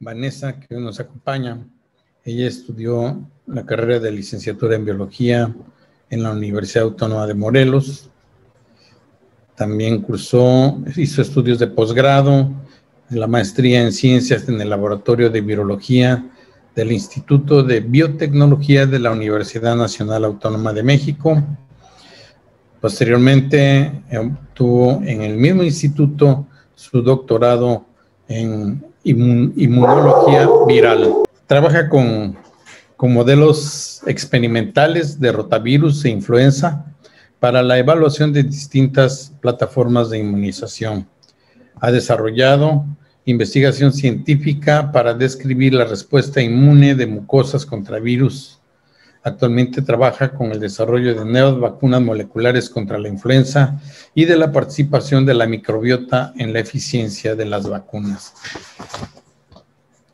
Vanessa, que nos acompaña, ella estudió la carrera de licenciatura en biología en la Universidad Autónoma de Morelos. También cursó, hizo estudios de posgrado, la maestría en ciencias en el laboratorio de virología del Instituto de Biotecnología de la Universidad Nacional Autónoma de México. Posteriormente obtuvo en el mismo instituto su doctorado en inmunología viral. Trabaja con, con modelos experimentales de rotavirus e influenza para la evaluación de distintas plataformas de inmunización. Ha desarrollado investigación científica para describir la respuesta inmune de mucosas contra virus. Actualmente trabaja con el desarrollo de nuevas vacunas moleculares contra la influenza y de la participación de la microbiota en la eficiencia de las vacunas.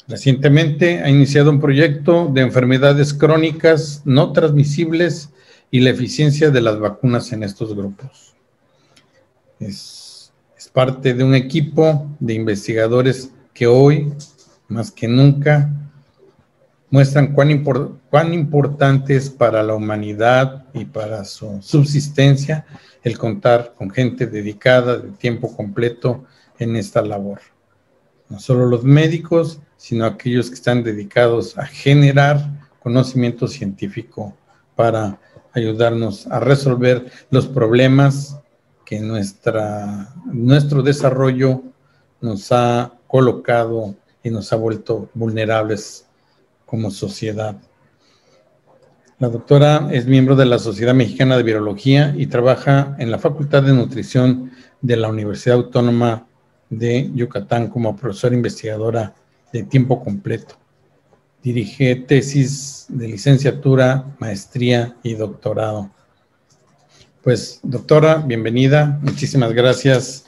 Recientemente ha iniciado un proyecto de enfermedades crónicas no transmisibles y la eficiencia de las vacunas en estos grupos. Es, es parte de un equipo de investigadores que hoy, más que nunca, muestran cuán, cuán importante es para la humanidad y para su subsistencia el contar con gente dedicada de tiempo completo en esta labor. No solo los médicos, sino aquellos que están dedicados a generar conocimiento científico para ayudarnos a resolver los problemas que nuestra, nuestro desarrollo nos ha colocado y nos ha vuelto vulnerables como sociedad. La doctora es miembro de la Sociedad Mexicana de Virología y trabaja en la Facultad de Nutrición de la Universidad Autónoma de Yucatán como profesora investigadora de tiempo completo. Dirige tesis de licenciatura, maestría y doctorado. Pues, doctora, bienvenida. Muchísimas gracias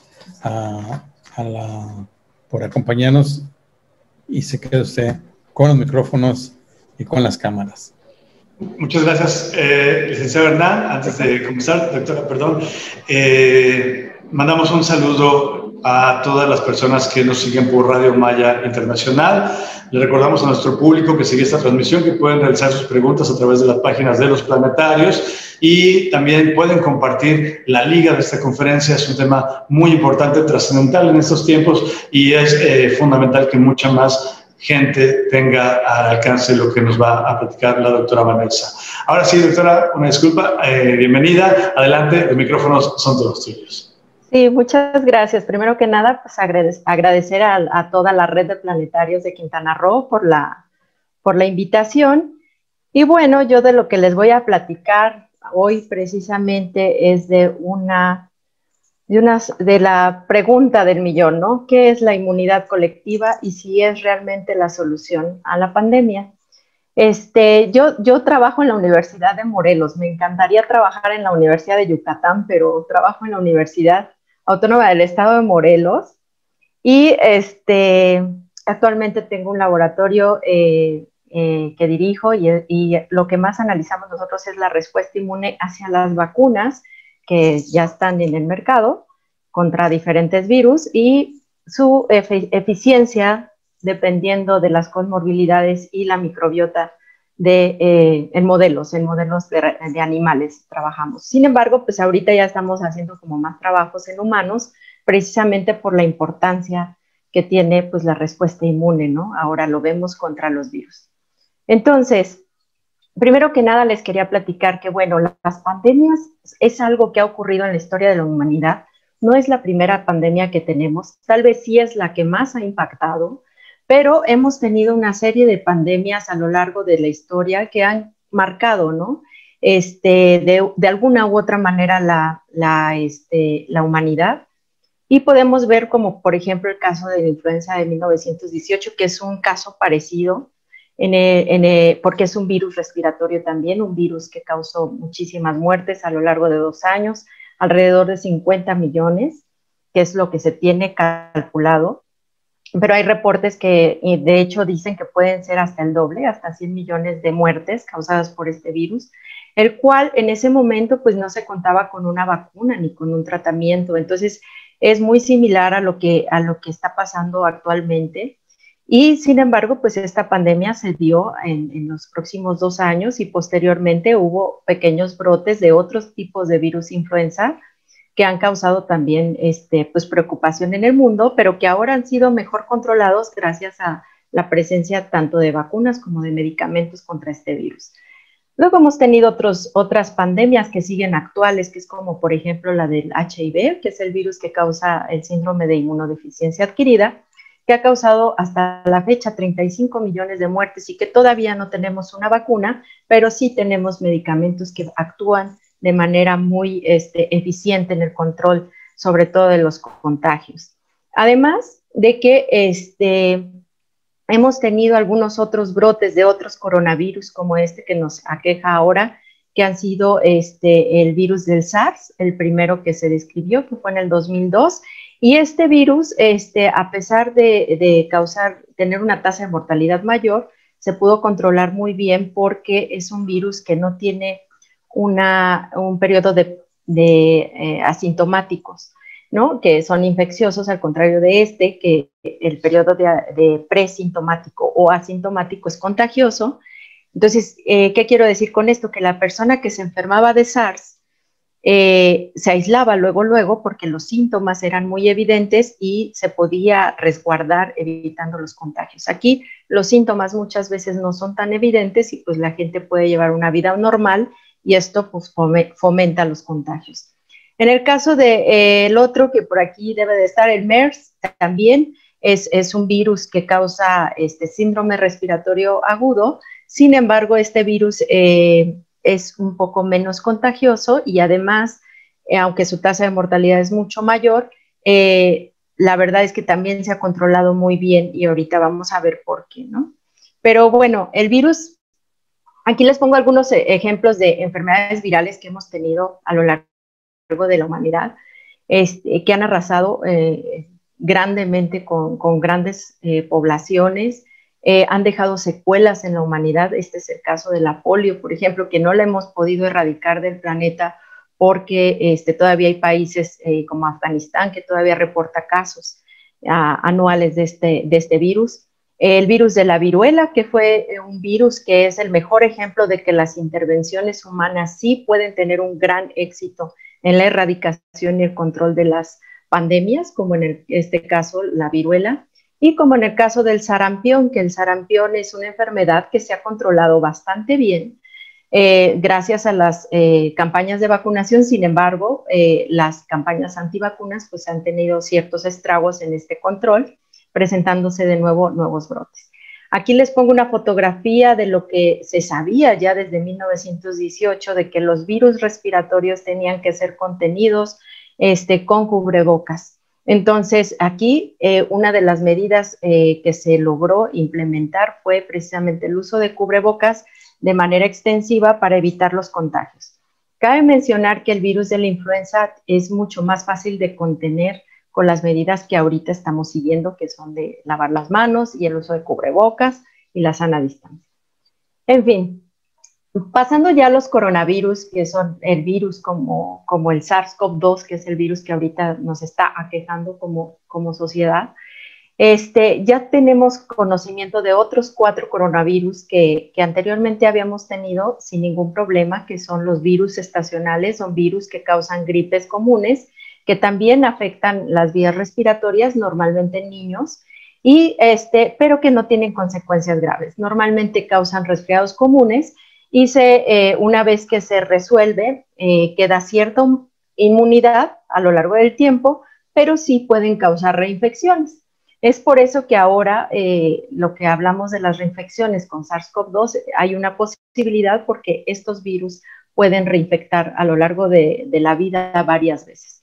por acompañarnos y se queda usted con los micrófonos y con las cámaras. Muchas gracias, eh, licenciado Hernán. Antes de comenzar, doctora, perdón, eh, mandamos un saludo a todas las personas que nos siguen por Radio Maya Internacional. Le recordamos a nuestro público que sigue esta transmisión que pueden realizar sus preguntas a través de las páginas de los planetarios y también pueden compartir la liga de esta conferencia. Es un tema muy importante, trascendental en estos tiempos y es eh, fundamental que mucha más gente tenga al alcance lo que nos va a platicar la doctora Vanessa. Ahora sí, doctora, una disculpa, eh, bienvenida, adelante, los micrófonos son todos tuyos. Sí, muchas gracias. Primero que nada, pues agradecer a, toda la red de planetarios de Quintana Roo por la, por la invitación. Y bueno, yo de lo que les voy a platicar hoy precisamente es de una de, la pregunta del millón, ¿no? ¿Qué es la inmunidad colectiva y si es realmente la solución a la pandemia? Este, yo, yo trabajo en la Universidad de Morelos, me encantaría trabajar en la Universidad de Yucatán, pero trabajo en la Universidad Autónoma del Estado de Morelos y este, actualmente tengo un laboratorio eh, eh, que dirijo y, lo que más analizamos nosotros es la respuesta inmune hacia las vacunas que ya están en el mercado contra diferentes virus y su eficiencia dependiendo de las comorbilidades y la microbiota de, eh, en modelos, en modelos de, animales trabajamos. Sin embargo, pues ahorita ya estamos haciendo como más trabajos en humanos, precisamente por la importancia que tiene pues la respuesta inmune, ¿no? Ahora lo vemos contra los virus. Entonces, primero que nada les quería platicar que, bueno, las pandemias es algo que ha ocurrido en la historia de la humanidad. No es la primera pandemia que tenemos, tal vez sí es la que más ha impactado, pero hemos tenido una serie de pandemias a lo largo de la historia que han marcado, ¿no? Este, de, alguna u otra manera la, la, este, la humanidad. Y podemos ver como, por ejemplo, el caso de la influenza de 1918, que es un caso parecido, porque es un virus respiratorio también, un virus que causó muchísimas muertes a lo largo de dos años, alrededor de 50 millones, que es lo que se tiene calculado. Pero hay reportes que de hecho dicen que pueden ser hasta el doble, hasta 100 millones de muertes causadas por este virus, el cual en ese momento pues no se contaba con una vacuna ni con un tratamiento. Entonces, es muy similar a lo que, a lo que está pasando actualmente. Y sin embargo, pues esta pandemia se dio en, los próximos dos años y posteriormente hubo pequeños brotes de otros tipos de virus influenza que han causado también este, pues, preocupación en el mundo, pero que ahora han sido mejor controlados gracias a la presencia tanto de vacunas como de medicamentos contra este virus. Luego hemos tenido otros, otras pandemias que siguen actuales, que es como por ejemplo la del HIV, que es el virus que causa el síndrome de inmunodeficiencia adquirida, que ha causado hasta la fecha 35 millones de muertes y que todavía no tenemos una vacuna, pero sí tenemos medicamentos que actúan de manera muy este, eficiente en el control, sobre todo de los contagios. Además de que este, hemos tenido algunos otros brotes de otros coronavirus como este que nos aqueja ahora, que han sido este, el virus del SARS, el primero que se describió, que fue en el 2002. Y este virus, este, a pesar de, de causar, tener una tasa de mortalidad mayor, se pudo controlar muy bien porque es un virus que no tiene un periodo de, eh, asintomáticos, ¿no? que son infecciosos, al contrario de este, que el periodo de, presintomático o asintomático es contagioso. Entonces, eh, ¿qué quiero decir con esto? Que la persona que se enfermaba de SARS eh, se aislaba luego, luego, porque los síntomas eran muy evidentes y se podía resguardar evitando los contagios. Aquí los síntomas muchas veces no son tan evidentes y pues la gente puede llevar una vida normal y esto pues, fomenta los contagios. En el caso del de, eh, otro que por aquí debe de estar, el MERS, también es, es un virus que causa este síndrome respiratorio agudo. Sin embargo, este virus eh, es un poco menos contagioso y además, eh, aunque su tasa de mortalidad es mucho mayor, la verdad es que también se ha controlado muy bien y ahorita vamos a ver por qué, ¿no? Pero bueno, el virus Aquí les pongo algunos eh, ejemplos de enfermedades virales que hemos tenido a lo largo de la humanidad, este, que han arrasado eh, grandemente con, grandes eh, han dejado secuelas en la humanidad. Este es el caso de la polio, por ejemplo, que no la hemos podido erradicar del planeta porque este, todavía hay países como Afganistán que todavía reporta casos ah, anuales de este, de este virus el virus de la viruela, que fue eh, un virus que es el mejor ejemplo de que las intervenciones humanas sí pueden tener un gran éxito en la erradicación y el control de las pandemias, como en este caso la viruela, y como en el caso del sarampión, que el sarampión es una enfermedad que se ha controlado bastante bien eh, gracias a las eh, campañas de vacunación. Sin embargo, las campañas antivacunas pues han tenido ciertos estragos en este control presentándose de nuevo nuevos brotes. Aquí les pongo una fotografía de lo que se sabía ya desde 1918, de que los virus respiratorios tenían que ser contenidos este, con cubrebocas. Entonces, aquí eh, una de las medidas eh, que se logró implementar fue precisamente el uso de cubrebocas de manera extensiva para evitar los contagios. Cabe mencionar que el virus de la influenza es mucho más fácil de contener con las medidas que ahorita estamos siguiendo, que son de lavar las manos y el uso de cubrebocas y la sana distancia. En fin, pasando ya a los coronavirus, que son el virus como, como el SARS-CoV-2, que es el virus que ahorita nos está aquejando como, como sociedad, este, ya tenemos conocimiento de otros cuatro coronavirus que, que, anteriormente habíamos tenido sin ningún problema, que son los virus estacionales, son virus que causan gripes comunes que también afectan las vías respiratorias, normalmente en niños, y este, pero que no tienen consecuencias graves. Normalmente causan resfriados comunes y eh, una vez que se resuelve, eh, queda cierta inmunidad a lo largo del tiempo, pero sí pueden causar reinfecciones. Es por eso que ahora eh, lo que hablamos de las reinfecciones con SARS-CoV-2, hay una posibilidad porque estos virus pueden reinfectar a lo largo de la vida varias veces.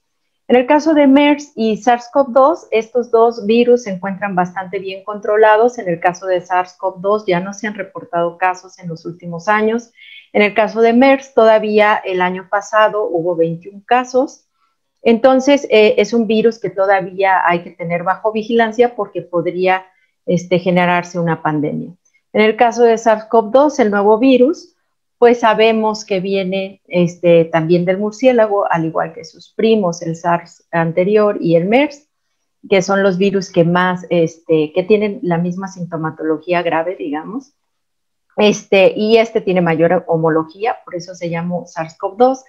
En el caso de MERS y SARS-CoV-2, estos dos virus se encuentran bastante bien controlados. En el caso de SARS-CoV-2 ya no se han reportado casos en los últimos años. En el caso de MERS, todavía el año pasado hubo 21 casos. Entonces, eh, es un virus que todavía hay que tener bajo vigilancia porque podría este, generarse una pandemia. En el caso de SARS-CoV-2, el nuevo virus, pues sabemos que viene este, también del murciélago, al igual que sus primos, el SARS anterior y el MERS, que son los virus que más, este, que tienen la misma sintomatología grave, digamos. Este, y este tiene mayor homología, por eso se llamó SARS-CoV-2.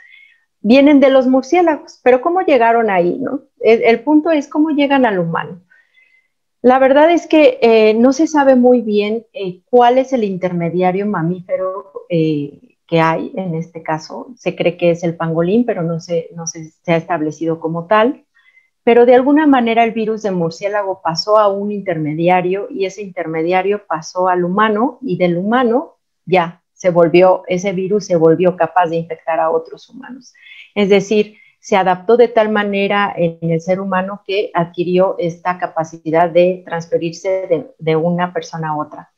Vienen de los murciélagos, pero ¿cómo llegaron ahí? No? El, punto es cómo llegan al humano. La verdad es que eh, no se sabe muy bien eh, cuál es el intermediario mamífero eh, que hay en este caso. Se cree que es el pangolín, pero no, se, no se, se ha establecido como tal pero de alguna manera el virus de murciélago pasó a un intermediario y ese intermediario pasó al humano y del humano ya se volvió, ese virus se volvió capaz de infectar a otros humanos. Es decir, se adaptó de tal manera en el ser humano que adquirió esta capacidad de transferirse de, una persona a otra.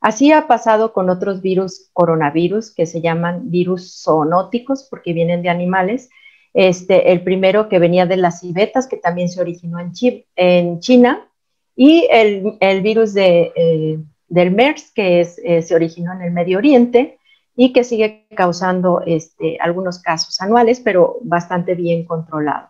Así ha pasado con otros virus coronavirus que se llaman virus zoonóticos porque vienen de animales este, el primero que venía de las civetas, que también se originó en, China, y el, virus de, eh, del MERS, que eh, se originó en el Medio Oriente y que sigue causando este, algunos casos anuales, pero bastante bien controlado.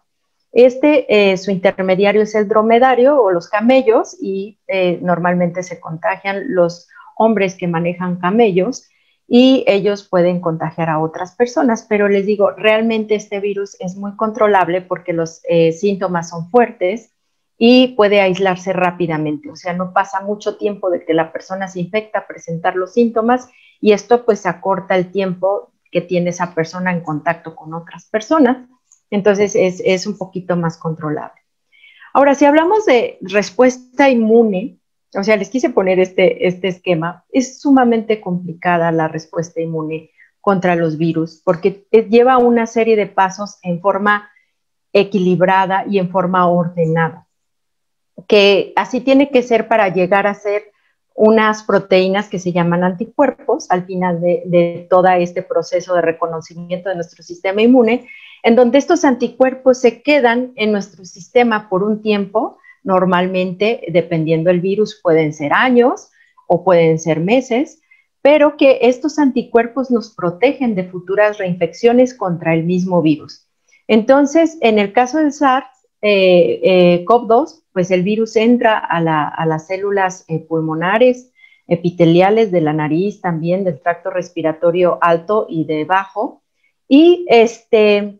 Este, eh, su intermediario es el dromedario o los camellos y normalmente se contagian los hombres que manejan camellos y ellos pueden contagiar a otras personas. Pero les digo, realmente este virus es muy controlable porque los eh, síntomas son fuertes y puede aislarse rápidamente. O sea, no pasa mucho tiempo de que la persona se infecta presentar los síntomas y esto pues acorta el tiempo que tiene esa persona en contacto con otras personas. Entonces es, es un poquito más controlable. Ahora, si hablamos de respuesta inmune, o sea, les quise poner este, este esquema. Es sumamente complicada la respuesta inmune contra los virus porque lleva una serie de pasos en forma equilibrada y en forma ordenada, que así tiene que ser para llegar a ser unas proteínas que se llaman anticuerpos al final de, todo este proceso de reconocimiento de nuestro sistema inmune, en donde estos anticuerpos se quedan en nuestro sistema por un tiempo Normalmente, dependiendo del virus, pueden ser años o pueden ser meses, pero que estos anticuerpos nos protegen de futuras reinfecciones contra el mismo virus. Entonces, en el caso del SARS-CoV-2, eh, eh, pues el virus entra a, las células eh, pulmonares, epiteliales de la nariz, también del tracto respiratorio alto y de bajo, y este,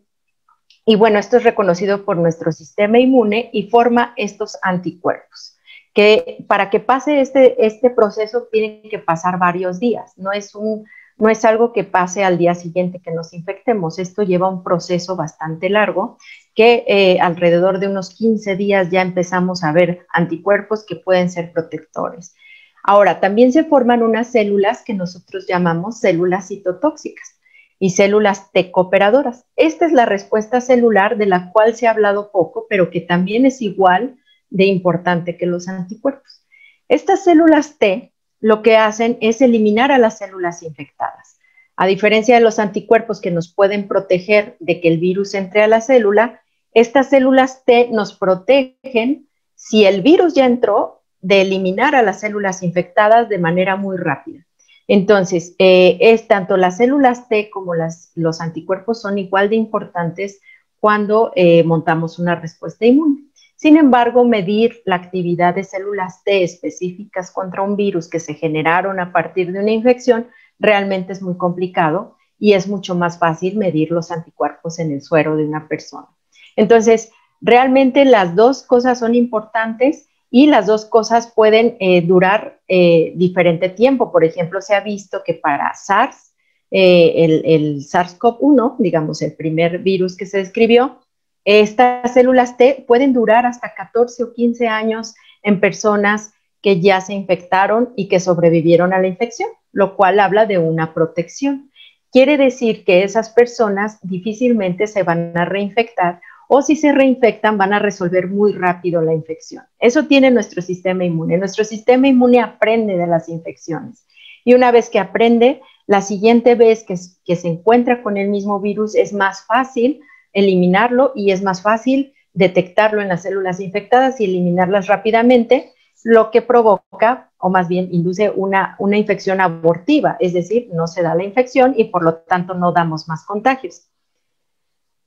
y bueno, esto es reconocido por nuestro sistema inmune y forma estos anticuerpos, que para que pase este, este proceso tienen que pasar varios días, no es, un, no es algo que pase al día siguiente que nos infectemos, esto lleva un proceso bastante largo que eh, alrededor de unos 15 días ya empezamos a ver anticuerpos que pueden ser protectores. Ahora, también se forman unas células que nosotros llamamos células citotóxicas y células T cooperadoras. Esta es la respuesta celular de la cual se ha hablado poco, pero que también es igual de importante que los anticuerpos. Estas células T lo que hacen es eliminar a las células infectadas. A diferencia de los anticuerpos que nos pueden proteger de que el virus entre a la célula, estas células T nos protegen si el virus ya entró de eliminar a las células infectadas de manera muy rápida. Entonces, eh, es tanto las células T como los anticuerpos son igual de importantes cuando eh, montamos una respuesta inmune. Sin embargo, medir la actividad de células T específicas contra un virus que se generaron a partir de una infección realmente es muy complicado y es mucho más fácil medir los anticuerpos en el suero de una persona. Entonces, realmente las dos cosas son importantes y las dos cosas pueden eh, durar eh, diferente tiempo. Por ejemplo, se ha visto que para SARS, eh, el, el SARS-CoV-1, digamos el primer virus que se describió, estas células T pueden durar hasta 14 o 15 años en personas que ya se infectaron y que sobrevivieron a la infección, lo cual habla de una protección. Quiere decir que esas personas difícilmente se van a reinfectar o si se reinfectan van a resolver muy rápido la infección. Eso tiene nuestro sistema inmune. Nuestro sistema inmune aprende de las infecciones y una vez que aprende, la siguiente vez que, se encuentra con el mismo virus es más fácil eliminarlo y es más fácil detectarlo en las células infectadas y eliminarlas rápidamente lo que provoca, o más bien induce una, una infección abortiva, es decir, no se da la infección y por lo tanto no damos más contagios.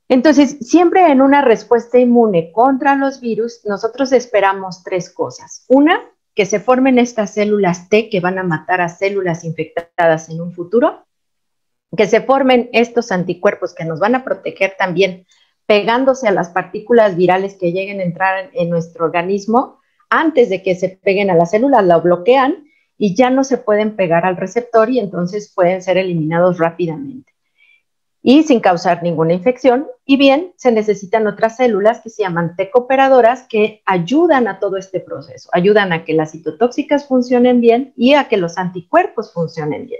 Entonces, siempre en una respuesta inmune contra los virus, nosotros esperamos tres cosas. Una, que se formen estas células T que van a matar a células infectadas en un futuro, que se formen estos anticuerpos que nos van a proteger también pegándose a las partículas virales que lleguen a entrar en nuestro organismo antes de que se peguen a las células, la bloquean y ya no se pueden pegar al receptor y entonces pueden ser eliminados rápidamente y sin causar ninguna infección. Y bien, se necesitan otras células que se llaman T cooperadoras que ayudan a todo este proceso, ayudan a que las citotóxicas funcionen bien y a que los anticuerpos funcionen bien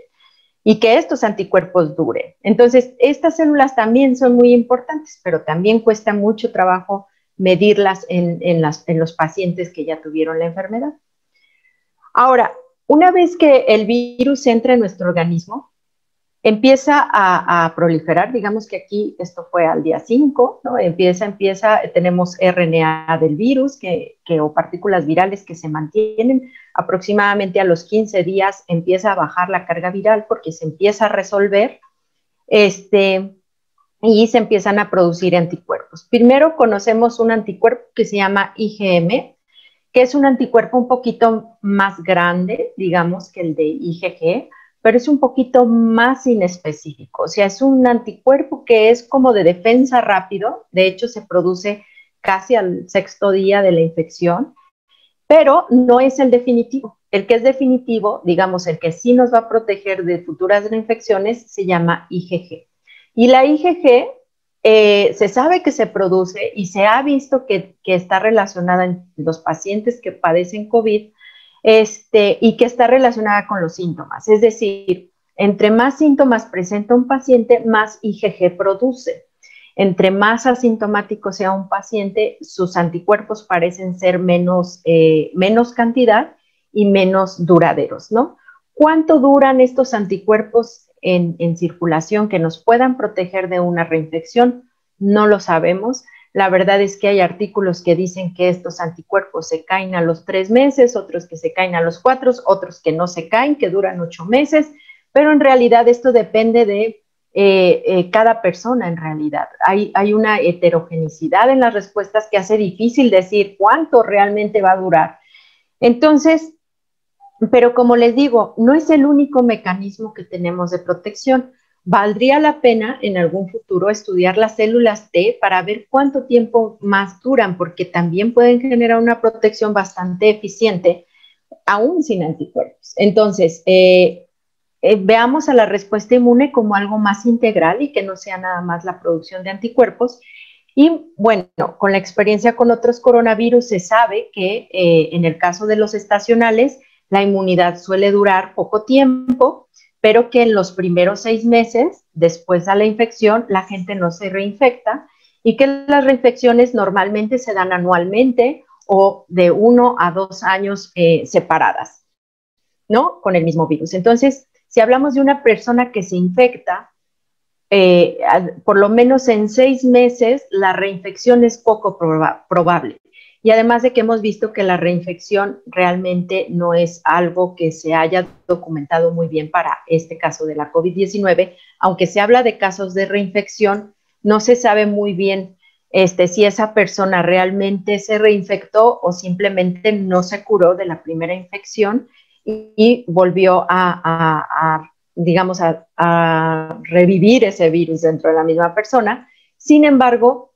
y que estos anticuerpos duren. Entonces, estas células también son muy importantes, pero también cuesta mucho trabajo medirlas en, en los pacientes que ya tuvieron la enfermedad. Ahora, una vez que el virus entra en nuestro organismo, empieza a, proliferar, digamos que aquí esto fue al día 5, ¿no? Empieza, empieza, tenemos RNA del virus que, o partículas virales que se mantienen aproximadamente a los 15 días empieza a bajar la carga viral porque se empieza a resolver este, y se empiezan a producir anticuerpos. Primero conocemos un anticuerpo que se llama IgM, que es un anticuerpo un poquito más grande, digamos, que el de IgG, pero es un poquito más inespecífico. O sea, es un anticuerpo que es como de defensa rápido, de hecho se produce casi al sexto día de la infección, pero no es el definitivo. El que es definitivo, digamos, el que sí nos va a proteger de futuras infecciones, se llama IgG. Y la IgG eh, se sabe que se produce y se ha visto que está relacionada en los pacientes que padecen COVID este, y que está relacionada con los síntomas. Es decir, entre más síntomas presenta un paciente, más IgG produce. Entre más asintomático sea un paciente, sus anticuerpos parecen ser menos, eh, menos cantidad y menos duraderos, ¿no? ¿Cuánto duran estos anticuerpos en, en circulación que nos puedan proteger de una reinfección? No lo sabemos. La verdad es que hay artículos que dicen que estos anticuerpos se caen a los tres meses, otros que se caen a los cuatro, otros que no se caen, que duran ocho meses, pero en realidad esto depende de eh, eh, cada persona en realidad. Hay, hay una heterogenicidad en las respuestas que hace difícil decir cuánto realmente va a durar. Entonces, pero como les digo, no es el único mecanismo que tenemos de protección. Valdría la pena en algún futuro estudiar las células T para ver cuánto tiempo más duran, porque también pueden generar una protección bastante eficiente, aún sin anticuerpos. Entonces, eh, eh, veamos a la respuesta inmune como algo más integral y que no sea nada más la producción de anticuerpos. Y bueno, con la experiencia con otros coronavirus se sabe que eh, en el caso de los estacionales, la inmunidad suele durar poco tiempo pero que en los primeros seis meses, después de la infección, la gente no se reinfecta y que las reinfecciones normalmente se dan anualmente o de uno a dos años eh, separadas, ¿no? Con el mismo virus. Entonces, si hablamos de una persona que se infecta, eh, por lo menos en seis meses, la reinfección es poco probable. Y además de que hemos visto que la reinfección realmente no es algo que se haya documentado muy bien para este caso de la COVID-19, aunque se habla de casos de reinfección, no se sabe muy bien este, si esa persona realmente se reinfectó o simplemente no se curó de la primera infección y, volvió a, digamos, a revivir ese virus dentro de la misma persona. Sin embargo,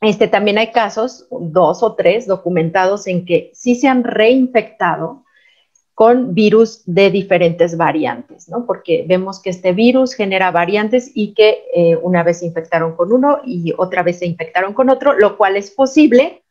este, también hay casos, dos o tres documentados, en que sí se han reinfectado con virus de diferentes variantes, ¿no? Porque vemos que este virus genera variantes y que eh, una vez se infectaron con uno y otra vez se infectaron con otro, lo cual es posible,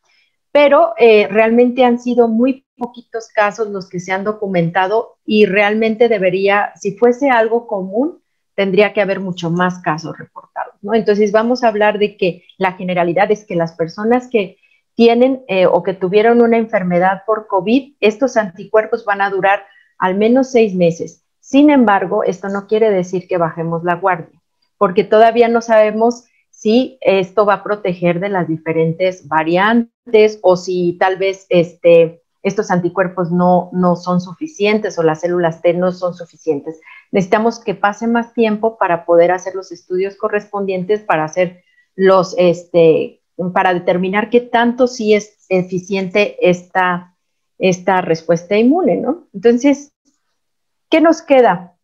pero eh, realmente han sido muy poquitos casos los que se han documentado y realmente debería, si fuese algo común, tendría que haber mucho más casos reportados, Entonces vamos a hablar de que la generalidad es que las personas que tienen eh, o que tuvieron una enfermedad por COVID, estos anticuerpos van a durar al menos seis meses. Sin embargo, esto no quiere decir que bajemos la guardia, porque todavía no sabemos si esto va a proteger de las diferentes variantes o si tal vez este, estos anticuerpos no, no son suficientes o las células T no son suficientes. Necesitamos que pase más tiempo para poder hacer los estudios correspondientes, para hacer los, este, para determinar qué tanto sí es eficiente esta, esta respuesta inmune, ¿no? Entonces, ¿qué nos queda?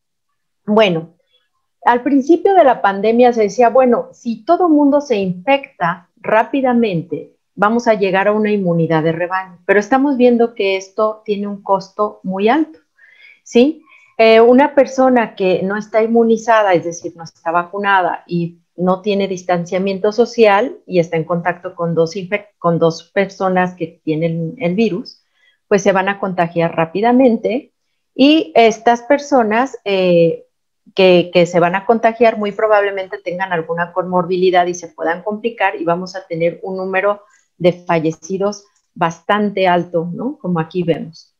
Bueno, al principio de la pandemia se decía, bueno, si todo mundo se infecta rápidamente, vamos a llegar a una inmunidad de rebaño, pero estamos viendo que esto tiene un costo muy alto, ¿sí? Eh, una persona que no está inmunizada, es decir, no está vacunada y no tiene distanciamiento social y está en contacto con dos, con dos personas que tienen el virus, pues se van a contagiar rápidamente y estas personas eh, que, que, se van a contagiar muy probablemente tengan alguna comorbilidad y se puedan complicar y vamos a tener un número de fallecidos bastante alto, ¿no? Como aquí vemos.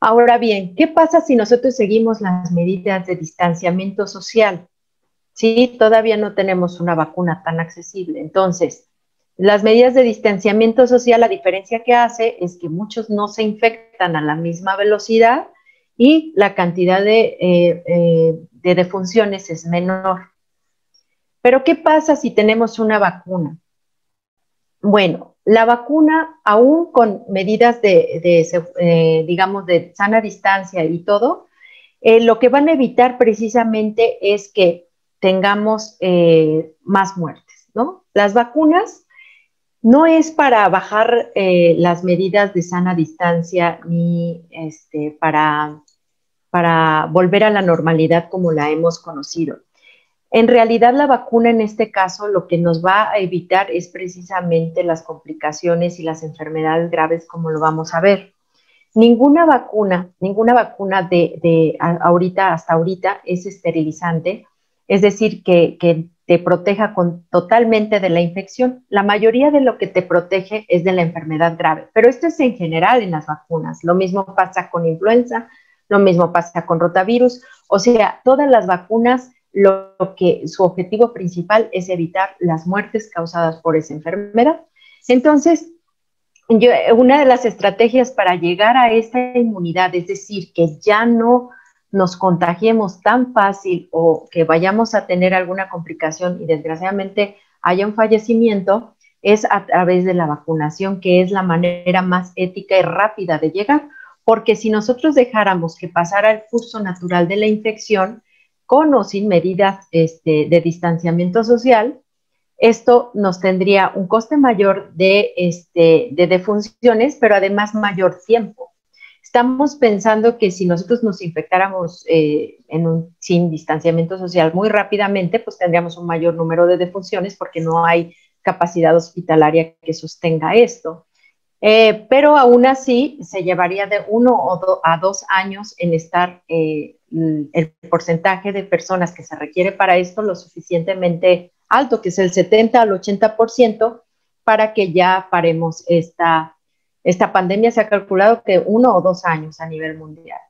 Ahora bien, ¿qué pasa si nosotros seguimos las medidas de distanciamiento social? Sí, todavía no tenemos una vacuna tan accesible. Entonces, las medidas de distanciamiento social, la diferencia que hace es que muchos no se infectan a la misma velocidad y la cantidad de, eh, eh, de defunciones es menor. Pero ¿qué pasa si tenemos una vacuna? Bueno, la vacuna, aún con medidas de, eh, digamos, de sana distancia y todo, eh, lo que van a evitar precisamente es que tengamos eh, más muertes, ¿no? Las vacunas no es para bajar las medidas de sana distancia ni este, para, para volver a la normalidad como la hemos conocido. En realidad la vacuna en este caso lo que nos va a evitar es precisamente las complicaciones y las enfermedades graves como lo vamos a ver. Ninguna vacuna, ninguna vacuna de, ahorita hasta ahorita es esterilizante, es decir, que, que te proteja con, totalmente de la infección. La mayoría de lo que te protege es de la enfermedad grave, pero esto es en general en las vacunas. Lo mismo pasa con influenza, lo mismo pasa con rotavirus, o sea, todas las vacunas lo que su objetivo principal es evitar las muertes causadas por esa enfermedad. Entonces, una de las estrategias para llegar a esta inmunidad, es decir, que ya no nos contagiemos tan fácil o que vayamos a tener alguna complicación y desgraciadamente haya un fallecimiento, es a través de la vacunación, que es la manera más ética y rápida de llegar, porque si nosotros dejáramos que pasara el curso natural de la infección, con o sin medidas este, de distanciamiento social, esto nos tendría un coste mayor de, este, de defunciones, pero además mayor tiempo. Estamos pensando que si nosotros nos infectáramos eh, sin distanciamiento social muy rápidamente, pues tendríamos un mayor número de defunciones porque no hay capacidad hospitalaria que sostenga esto. Eh, pero aún así se llevaría de uno o a dos años en estar eh, el porcentaje de personas que se requiere para esto lo suficientemente alto, que es el 70 al 80%, para que ya paremos esta, esta pandemia. Se ha calculado que uno o dos años a nivel mundial.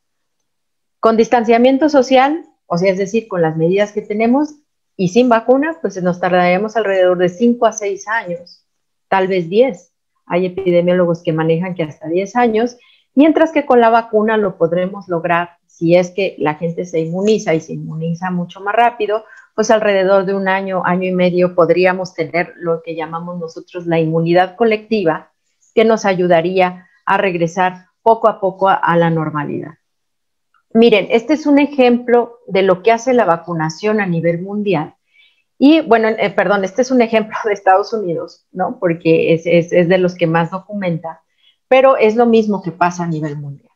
Con distanciamiento social, o sea, es decir, con las medidas que tenemos y sin vacunas, pues nos tardaríamos alrededor de 5 a 6 años, tal vez 10. Hay epidemiólogos que manejan que hasta 10 años, mientras que con la vacuna lo podremos lograr si es que la gente se inmuniza y se inmuniza mucho más rápido, pues alrededor de un año, año y medio podríamos tener lo que llamamos nosotros la inmunidad colectiva, que nos ayudaría a regresar poco a poco a, la normalidad. Miren, este es un ejemplo de lo que hace la vacunación a nivel mundial. Y bueno, eh, perdón, este es un ejemplo de Estados Unidos, ¿no? Porque es, de los que más documenta, pero es lo mismo que pasa a nivel mundial.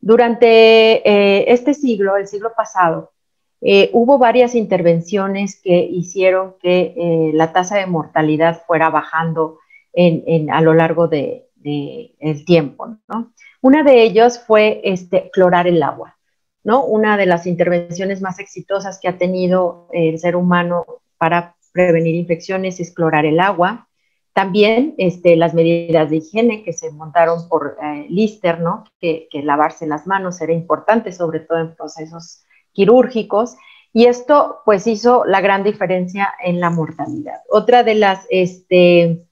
Durante eh, este siglo, el siglo pasado, eh, hubo varias intervenciones que hicieron que eh, la tasa de mortalidad fuera bajando a lo largo del de, tiempo. Una de ellas fue este, clorar el agua. ¿no? Una de las intervenciones más exitosas que ha tenido el ser humano para prevenir infecciones es clorar el agua. También este, las medidas de higiene que se montaron por eh, Lister, ¿no? Que, lavarse las manos era importante, sobre todo en procesos quirúrgicos. Y esto, pues, hizo la gran diferencia en la mortalidad. Otra de las, este,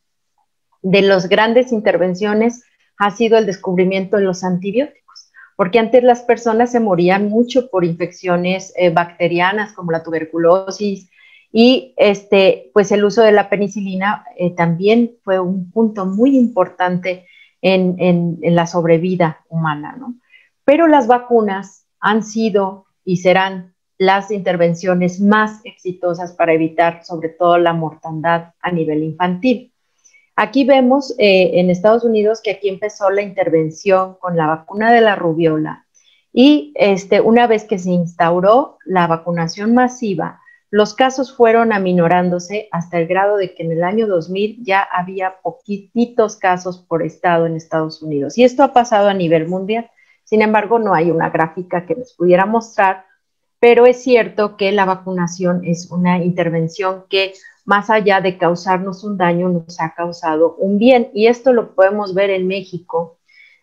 de grandes intervenciones ha sido el descubrimiento de los antibióticos, porque antes las personas se morían mucho por infecciones eh, bacterianas como la tuberculosis y este, pues el uso de la penicilina eh, también fue un punto muy importante en, en la sobrevida humana, ¿no? Pero las vacunas han sido y serán las intervenciones más exitosas para evitar sobre todo la mortandad a nivel infantil. Aquí vemos eh, en Estados Unidos que aquí empezó la intervención con la vacuna de la rubiola y este, una vez que se instauró la vacunación masiva, los casos fueron aminorándose hasta el grado de que en el año 2000 ya había poquititos casos por estado en Estados Unidos. Y esto ha pasado a nivel mundial. Sin embargo, no hay una gráfica que nos pudiera mostrar, pero es cierto que la vacunación es una intervención que más allá de causarnos un daño, nos ha causado un bien. Y esto lo podemos ver en México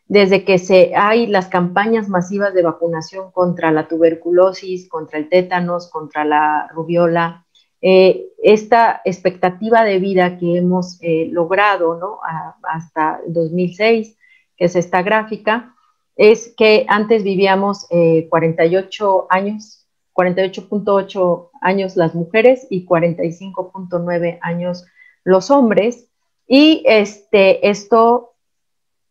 desde que se, hay las campañas masivas de vacunación contra la tuberculosis, contra el tétanos, contra la rubiola, eh, esta expectativa de vida que hemos eh, logrado ¿no? hasta 2006, que es esta gráfica, es que antes vivíamos 48 eh, años, 48.8 años las mujeres y 45.9 años los hombres. Y este, esto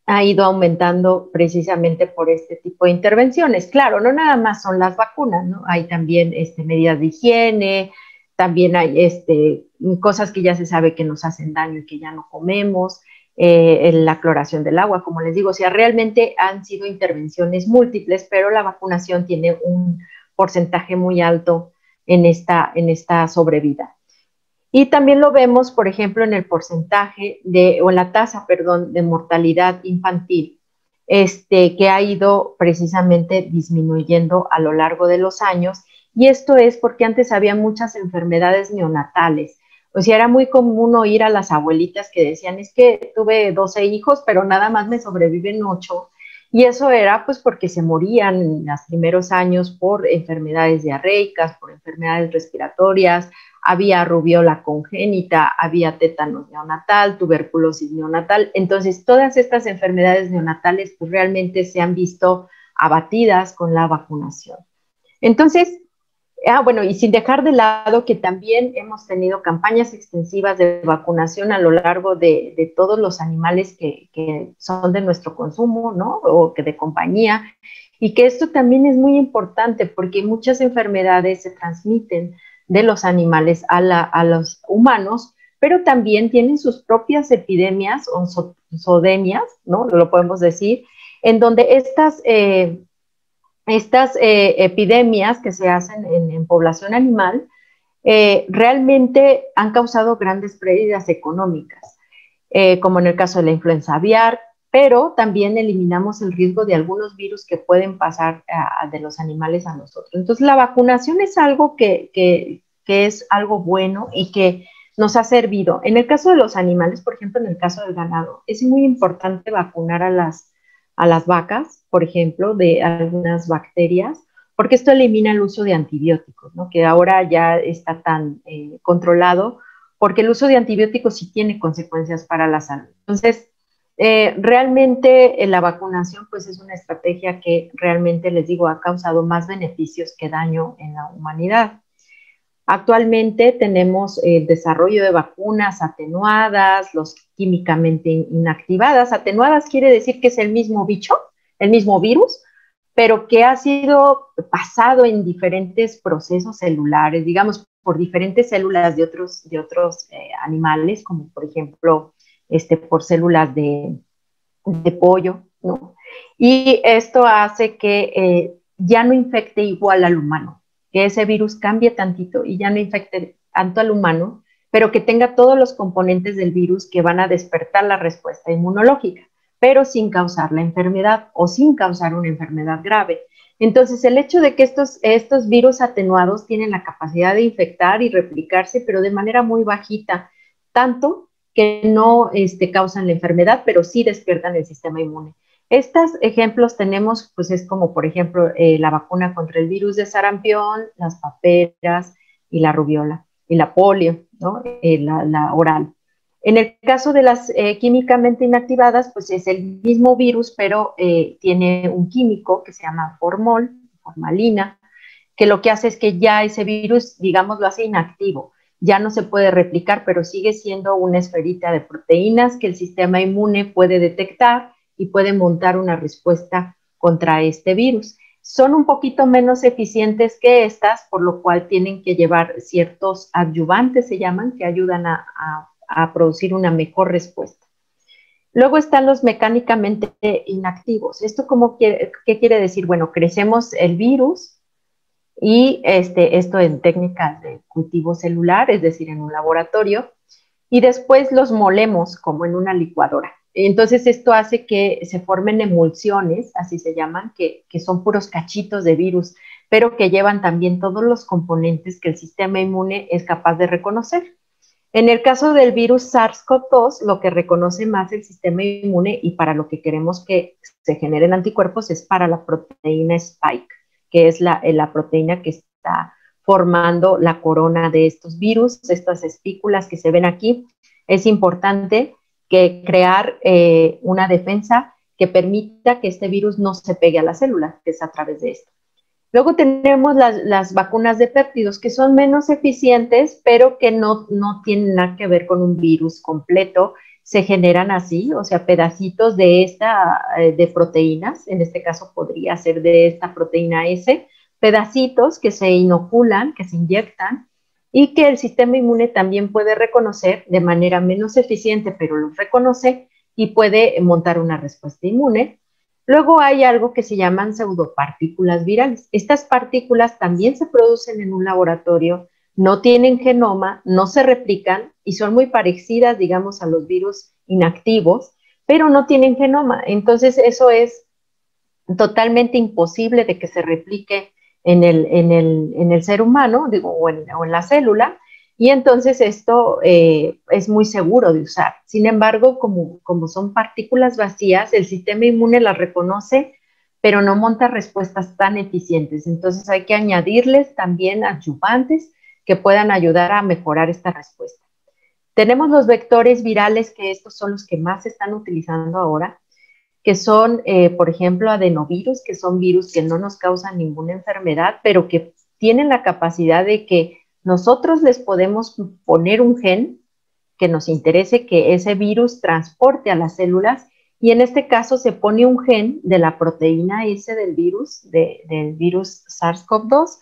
ha ido aumentando precisamente por este tipo de intervenciones. Claro, no nada más son las vacunas, ¿no? Hay también este, medidas de higiene, también hay este, cosas que ya se sabe que nos hacen daño y que ya no comemos. Eh, la cloración del agua, como les digo, o sea, realmente han sido intervenciones múltiples, pero la vacunación tiene un porcentaje muy alto en esta, en esta sobrevida. Y también lo vemos, por ejemplo, en el porcentaje de, o la tasa, perdón, de mortalidad infantil, este, que ha ido precisamente disminuyendo a lo largo de los años. Y esto es porque antes había muchas enfermedades neonatales o sea, era muy común oír a las abuelitas que decían, es que tuve 12 hijos, pero nada más me sobreviven 8. Y eso era pues porque se morían en los primeros años por enfermedades diarreicas, por enfermedades respiratorias, había rubiola congénita, había tétanos neonatal, tuberculosis neonatal. Entonces, todas estas enfermedades neonatales pues realmente se han visto abatidas con la vacunación. Entonces, Ah, bueno, y sin dejar de lado que también hemos tenido campañas extensivas de vacunación a lo largo de, todos los animales que, son de nuestro consumo, ¿no? O que de compañía. Y que esto también es muy importante porque muchas enfermedades se transmiten de los animales a, los humanos, pero también tienen sus propias epidemias o sodemias, ¿no? Lo podemos decir, en donde estas eh, estas eh, epidemias que se hacen en, población animal eh, realmente han causado grandes pérdidas económicas, como en el caso de la influenza aviar, pero también eliminamos el riesgo de algunos virus que pueden pasar de los animales a nosotros. Entonces, la vacunación es algo que, que es algo bueno y que nos ha servido. En el caso de los animales, por ejemplo, en el caso del ganado, es muy importante vacunar a las a las vacas, por ejemplo, de algunas bacterias, porque esto elimina el uso de antibióticos, ¿no? que ahora ya está tan eh, controlado, porque el uso de antibióticos sí tiene consecuencias para la salud. Entonces, eh, realmente eh, la vacunación pues es una estrategia que realmente les digo ha causado más beneficios que daño en la humanidad. Actualmente tenemos el desarrollo de vacunas atenuadas, los químicamente inactivadas. Atenuadas quiere decir que es el mismo bicho, el mismo virus, pero que ha sido pasado en diferentes procesos celulares, digamos, por diferentes células de otros, de otros eh, animales, como por ejemplo, este, por células de, pollo, ¿no? Y esto hace que eh, ya no infecte igual al humano que ese virus cambie tantito y ya no infecte tanto al humano, pero que tenga todos los componentes del virus que van a despertar la respuesta inmunológica, pero sin causar la enfermedad o sin causar una enfermedad grave. Entonces, el hecho de que estos, estos virus atenuados tienen la capacidad de infectar y replicarse, pero de manera muy bajita, tanto que no este, causan la enfermedad, pero sí despiertan el sistema inmune. Estos ejemplos tenemos, pues es como por ejemplo eh, la vacuna contra el virus de sarampión, las paperas y la rubiola y la polio, ¿no? Eh, la, oral. En el caso de las eh, químicamente inactivadas, pues es el mismo virus, pero tiene un químico que se llama formol, formalina, que lo que hace es que ya ese virus, digamos, lo hace inactivo. Ya no se puede replicar, pero sigue siendo una esferita de proteínas que el sistema inmune puede detectar y puede montar una respuesta contra este virus. Son un poquito menos eficientes que estas, por lo cual tienen que llevar ciertos adyuvantes, se llaman, que ayudan a producir una mejor respuesta. Luego están los mecánicamente inactivos. ¿Esto cómo qué quiere decir? Bueno, crecemos el virus y este, esto en técnicas de cultivo celular, es decir, en un laboratorio, y después los molemos como en una licuadora. Entonces esto hace que se formen emulsiones, así se llaman, que, que son puros cachitos de virus, pero que llevan también todos los componentes que el sistema inmune es capaz de reconocer. En el caso del virus SARS-CoV-2, lo que reconoce más el sistema inmune y para lo que queremos que se generen anticuerpos es para la proteína Spike, que es la, la proteína que está formando la corona de estos virus, estas espículas que se ven aquí. Es importante que crear eh, una defensa que permita que este virus no se pegue a la célula, que es a través de esto. Luego tenemos las, vacunas de péptidos, que son menos eficientes, pero que no, no tienen nada que ver con un virus completo. Se generan así, o sea, pedacitos de esta, eh, de proteínas, en este caso podría ser de esta proteína S, pedacitos que se inoculan, que se inyectan, y que el sistema inmune también puede reconocer de manera menos eficiente, pero los reconoce y puede montar una respuesta inmune Luego hay algo que se llaman pseudopartículas virales. Estas partículas también se producen en un laboratorio, no tienen genoma, no se replican y son muy parecidas, digamos, a los virus inactivos, pero no tienen genoma. Entonces eso es totalmente imposible de que se replique en el, en el, ser humano digo, o en la célula y entonces esto eh, es muy seguro de usar. Sin embargo, como, como son partículas vacías, el sistema inmune las reconoce, pero no monta respuestas tan eficientes. Entonces hay que añadirles también adyuvantes que puedan ayudar a mejorar esta respuesta. Tenemos los vectores virales, que estos son los que más se están utilizando ahora, que son, eh, por ejemplo, adenovirus, que son virus que no nos causan ninguna enfermedad, pero que tienen la capacidad de que nosotros les podemos poner un gen que nos interese que ese virus transporte a las células y en este caso se pone un gen de la proteína S del virus, del virus SARS-CoV-2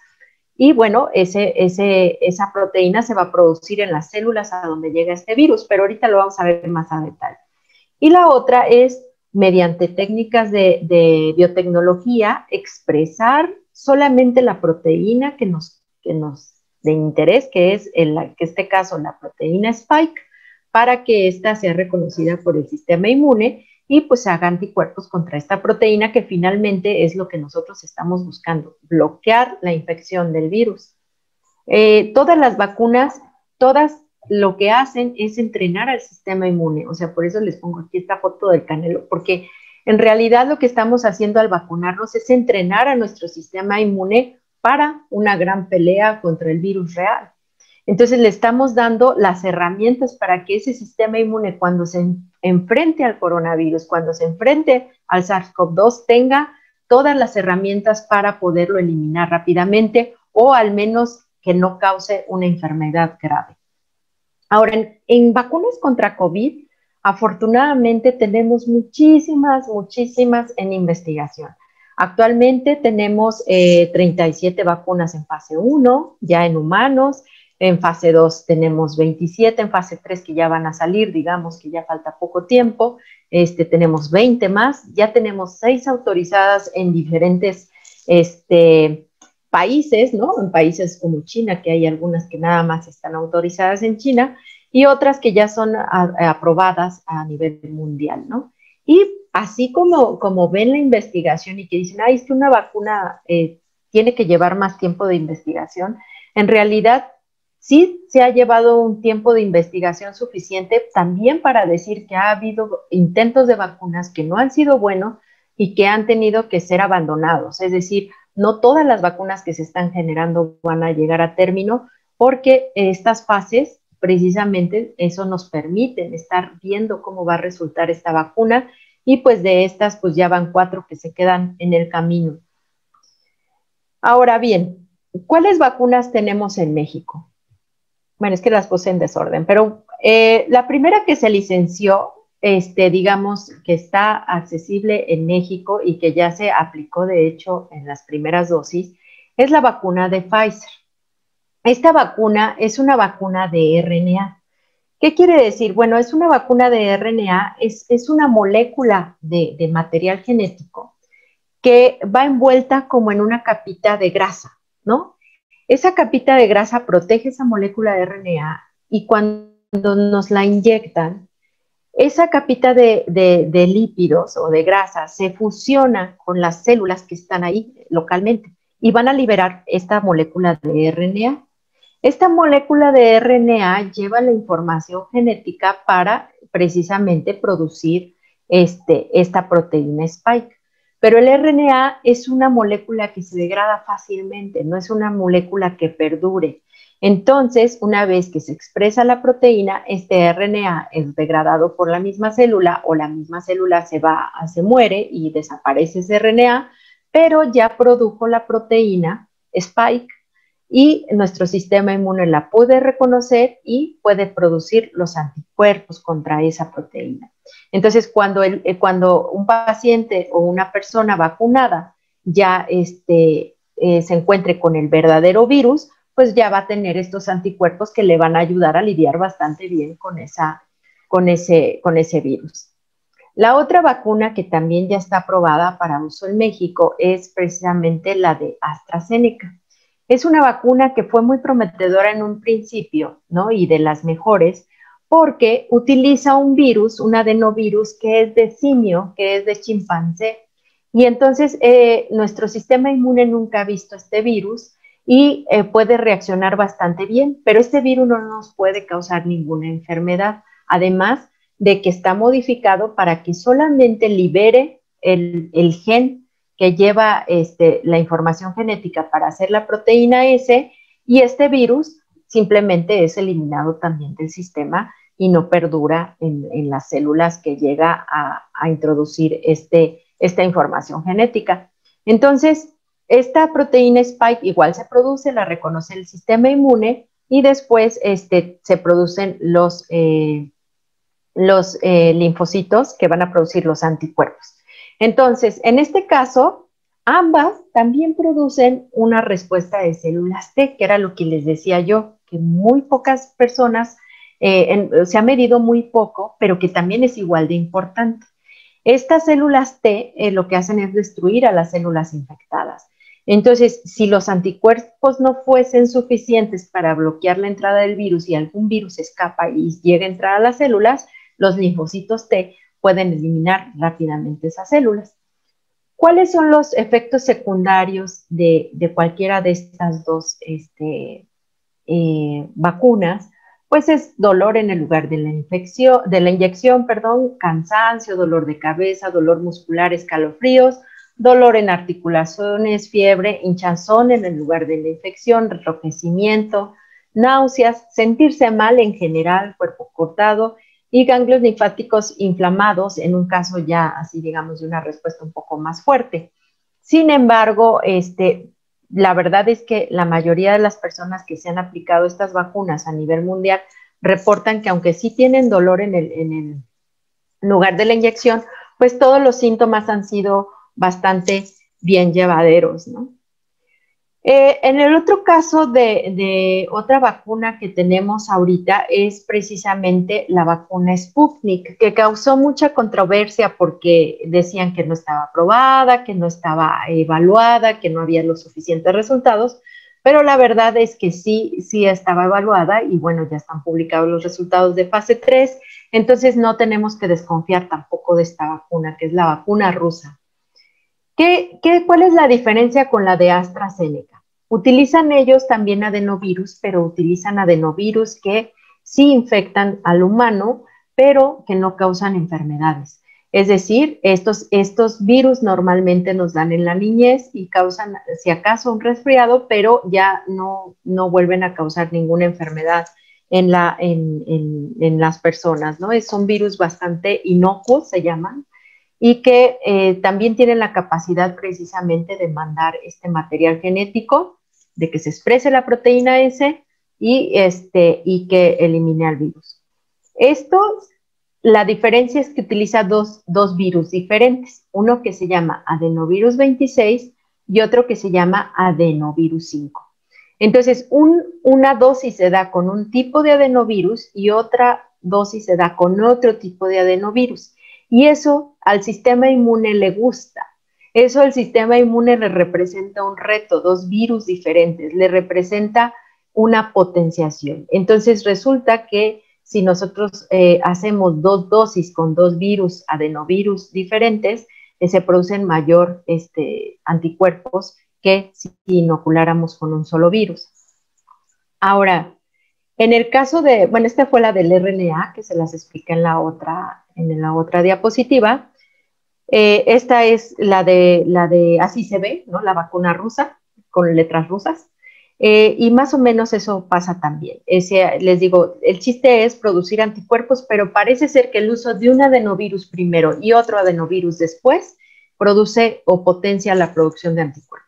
y bueno, ese, esa proteína se va a producir en las células a donde llega este virus, pero ahorita lo vamos a ver más a detalle. Y la otra es, mediante técnicas de, biotecnología, expresar solamente la proteína que nos, que nos de interés, que es en este caso la proteína spike, para que ésta sea reconocida por el sistema inmune y pues haga anticuerpos contra esta proteína que finalmente es lo que nosotros estamos buscando, bloquear la infección del virus. Eh, todas las vacunas, todas lo que hacen es entrenar al sistema inmune, o sea, por eso les pongo aquí esta foto del canelo, porque en realidad lo que estamos haciendo al vacunarnos es entrenar a nuestro sistema inmune para una gran pelea contra el virus real. Entonces le estamos dando las herramientas para que ese sistema inmune cuando se enfrente al coronavirus, cuando se enfrente al SARS-CoV-2, tenga todas las herramientas para poderlo eliminar rápidamente o al menos que no cause una enfermedad grave. Ahora, en, vacunas contra COVID, afortunadamente tenemos muchísimas, muchísimas en investigación. Actualmente tenemos 37 eh, vacunas en fase 1, ya en humanos, en fase 2 tenemos 27, en fase 3 que ya van a salir, digamos que ya falta poco tiempo, este, tenemos 20 más, ya tenemos 6 autorizadas en diferentes este, países, ¿no? En países como China, que hay algunas que nada más están autorizadas en China, y otras que ya son aprobadas a nivel mundial, ¿no? Y así como, como ven la investigación y que dicen, ay, es que una vacuna eh, tiene que llevar más tiempo de investigación, en realidad sí se ha llevado un tiempo de investigación suficiente también para decir que ha habido intentos de vacunas que no han sido buenos y que han tenido que ser abandonados. Es decir, no todas las vacunas que se están generando van a llegar a término porque estas fases precisamente eso nos permite estar viendo cómo va a resultar esta vacuna y pues de estas pues ya van cuatro que se quedan en el camino. Ahora bien, ¿cuáles vacunas tenemos en México? Bueno, es que las puse en desorden, pero eh, la primera que se licenció, este, digamos que está accesible en México y que ya se aplicó de hecho en las primeras dosis, es la vacuna de Pfizer. Esta vacuna es una vacuna de RNA. ¿Qué quiere decir? Bueno, es una vacuna de RNA, es, una molécula de, material genético que va envuelta como en una capita de grasa, ¿no? Esa capita de grasa protege esa molécula de RNA y cuando nos la inyectan, esa capita de, lípidos o de grasa se fusiona con las células que están ahí localmente y van a liberar esta molécula de RNA. Esta molécula de RNA lleva la información genética para precisamente producir este, esta proteína spike. Pero el RNA es una molécula que se degrada fácilmente, no es una molécula que perdure. Entonces, una vez que se expresa la proteína, este RNA es degradado por la misma célula o la misma célula se va, se muere y desaparece ese RNA, pero ya produjo la proteína spike y nuestro sistema inmune la puede reconocer y puede producir los anticuerpos contra esa proteína. Entonces, cuando, eh, cuando un paciente o una persona vacunada ya este, eh, se encuentre con el verdadero virus, pues ya va a tener estos anticuerpos que le van a ayudar a lidiar bastante bien con, esa, con, ese, con ese virus. La otra vacuna que también ya está aprobada para uso en México es precisamente la de AstraZeneca. Es una vacuna que fue muy prometedora en un principio, ¿no? Y de las mejores, porque utiliza un virus, un adenovirus que es de simio, que es de chimpancé. Y entonces eh, nuestro sistema inmune nunca ha visto este virus y eh, puede reaccionar bastante bien, pero este virus no nos puede causar ninguna enfermedad. Además de que está modificado para que solamente libere el, gen que lleva este, la información genética para hacer la proteína S y este virus simplemente es eliminado también del sistema y no perdura en, las células que llega a, introducir este, esta información genética. Entonces, esta proteína spike igual se produce, la reconoce el sistema inmune y después este, se producen los, eh, los eh, linfocitos que van a producir los anticuerpos. Entonces, en este caso, ambas también producen una respuesta de células T, que era lo que les decía yo, que muy pocas personas, eh, se ha medido muy poco, pero que también es igual de importante. Estas células T eh, lo que hacen es destruir a las células infectadas. Entonces, si los anticuerpos no fuesen suficientes para bloquear la entrada del virus y algún virus escapa y llega a entrar a las células, los linfocitos T pueden eliminar rápidamente esas células. ¿Cuáles son los efectos secundarios de, cualquiera de estas dos este, eh, vacunas? Pues es dolor en el lugar de la infección, de la inyección, perdón, cansancio, dolor de cabeza, dolor muscular, escalofríos, dolor en articulaciones, fiebre, hinchazón en el lugar de la infección, enrojecimiento, náuseas, sentirse mal en general, cuerpo cortado y ganglios linfáticos inflamados en un caso ya así digamos de una respuesta un poco más fuerte. Sin embargo, este, la verdad es que la mayoría de las personas que se han aplicado estas vacunas a nivel mundial reportan que aunque sí tienen dolor en el, en el lugar de la inyección, pues todos los síntomas han sido bastante bien llevaderos, ¿no? Eh, en el otro caso de, otra vacuna que tenemos ahorita es precisamente la vacuna Sputnik, que causó mucha controversia porque decían que no estaba aprobada, que no estaba evaluada, que no había los suficientes resultados, pero la verdad es que sí, sí estaba evaluada y bueno, ya están publicados los resultados de fase 3, entonces no tenemos que desconfiar tampoco de esta vacuna, que es la vacuna rusa. ¿Qué, qué, cuál es la diferencia con la de AstraZeneca? Utilizan ellos también adenovirus, pero utilizan adenovirus que sí infectan al humano, pero que no causan enfermedades. Es decir, estos, estos virus normalmente nos dan en la niñez y causan, si acaso, un resfriado, pero ya no, no vuelven a causar ninguna enfermedad en, la, en, las personas, ¿no? Son virus bastante inocuos, se llaman, y que eh, también tienen la capacidad precisamente de mandar este material genético, de que se exprese la proteína S y, este, y que elimine al virus. Esto, la diferencia es que utiliza dos, dos virus diferentes, uno que se llama adenovirus 26 y otro que se llama adenovirus 5. Entonces, una dosis se da con un tipo de adenovirus y otra dosis se da con otro tipo de adenovirus. Y eso al sistema inmune le gusta. Eso al sistema inmune le representa un reto, dos virus diferentes, le representa una potenciación. Entonces resulta que si nosotros eh, hacemos dos dosis con dos virus, adenovirus diferentes, eh, se producen mayor este, anticuerpos que si inoculáramos con un solo virus. Ahora, en el caso de, bueno, esta fue la del RNA, que se las expliqué en la otra, en la otra diapositiva. Eh, esta es la de, la de, así se ve, ¿no? La vacuna rusa, con letras rusas. Eh, y más o menos eso pasa también. les digo, el chiste es producir anticuerpos, pero parece ser que el uso de un adenovirus primero y otro adenovirus después produce o potencia la producción de anticuerpos.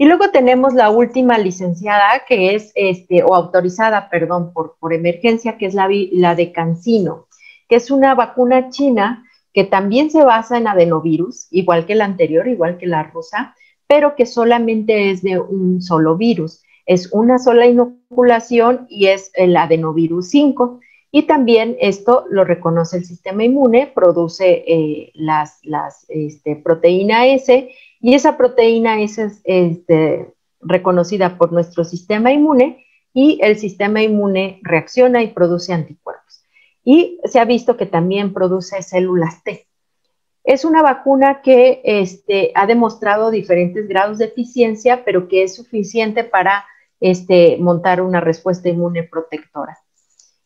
Y luego tenemos la última licenciada, que es, este, o autorizada, perdón, por, por emergencia, que es la, la de Cancino, que es una vacuna china que también se basa en adenovirus, igual que la anterior, igual que la rusa, pero que solamente es de un solo virus. Es una sola inoculación y es el adenovirus 5. Y también esto lo reconoce el sistema inmune, produce eh, las, las este, proteína S y esa proteína es este, reconocida por nuestro sistema inmune y el sistema inmune reacciona y produce anticuerpos. Y se ha visto que también produce células T. Es una vacuna que este, ha demostrado diferentes grados de eficiencia, pero que es suficiente para este, montar una respuesta inmune protectora.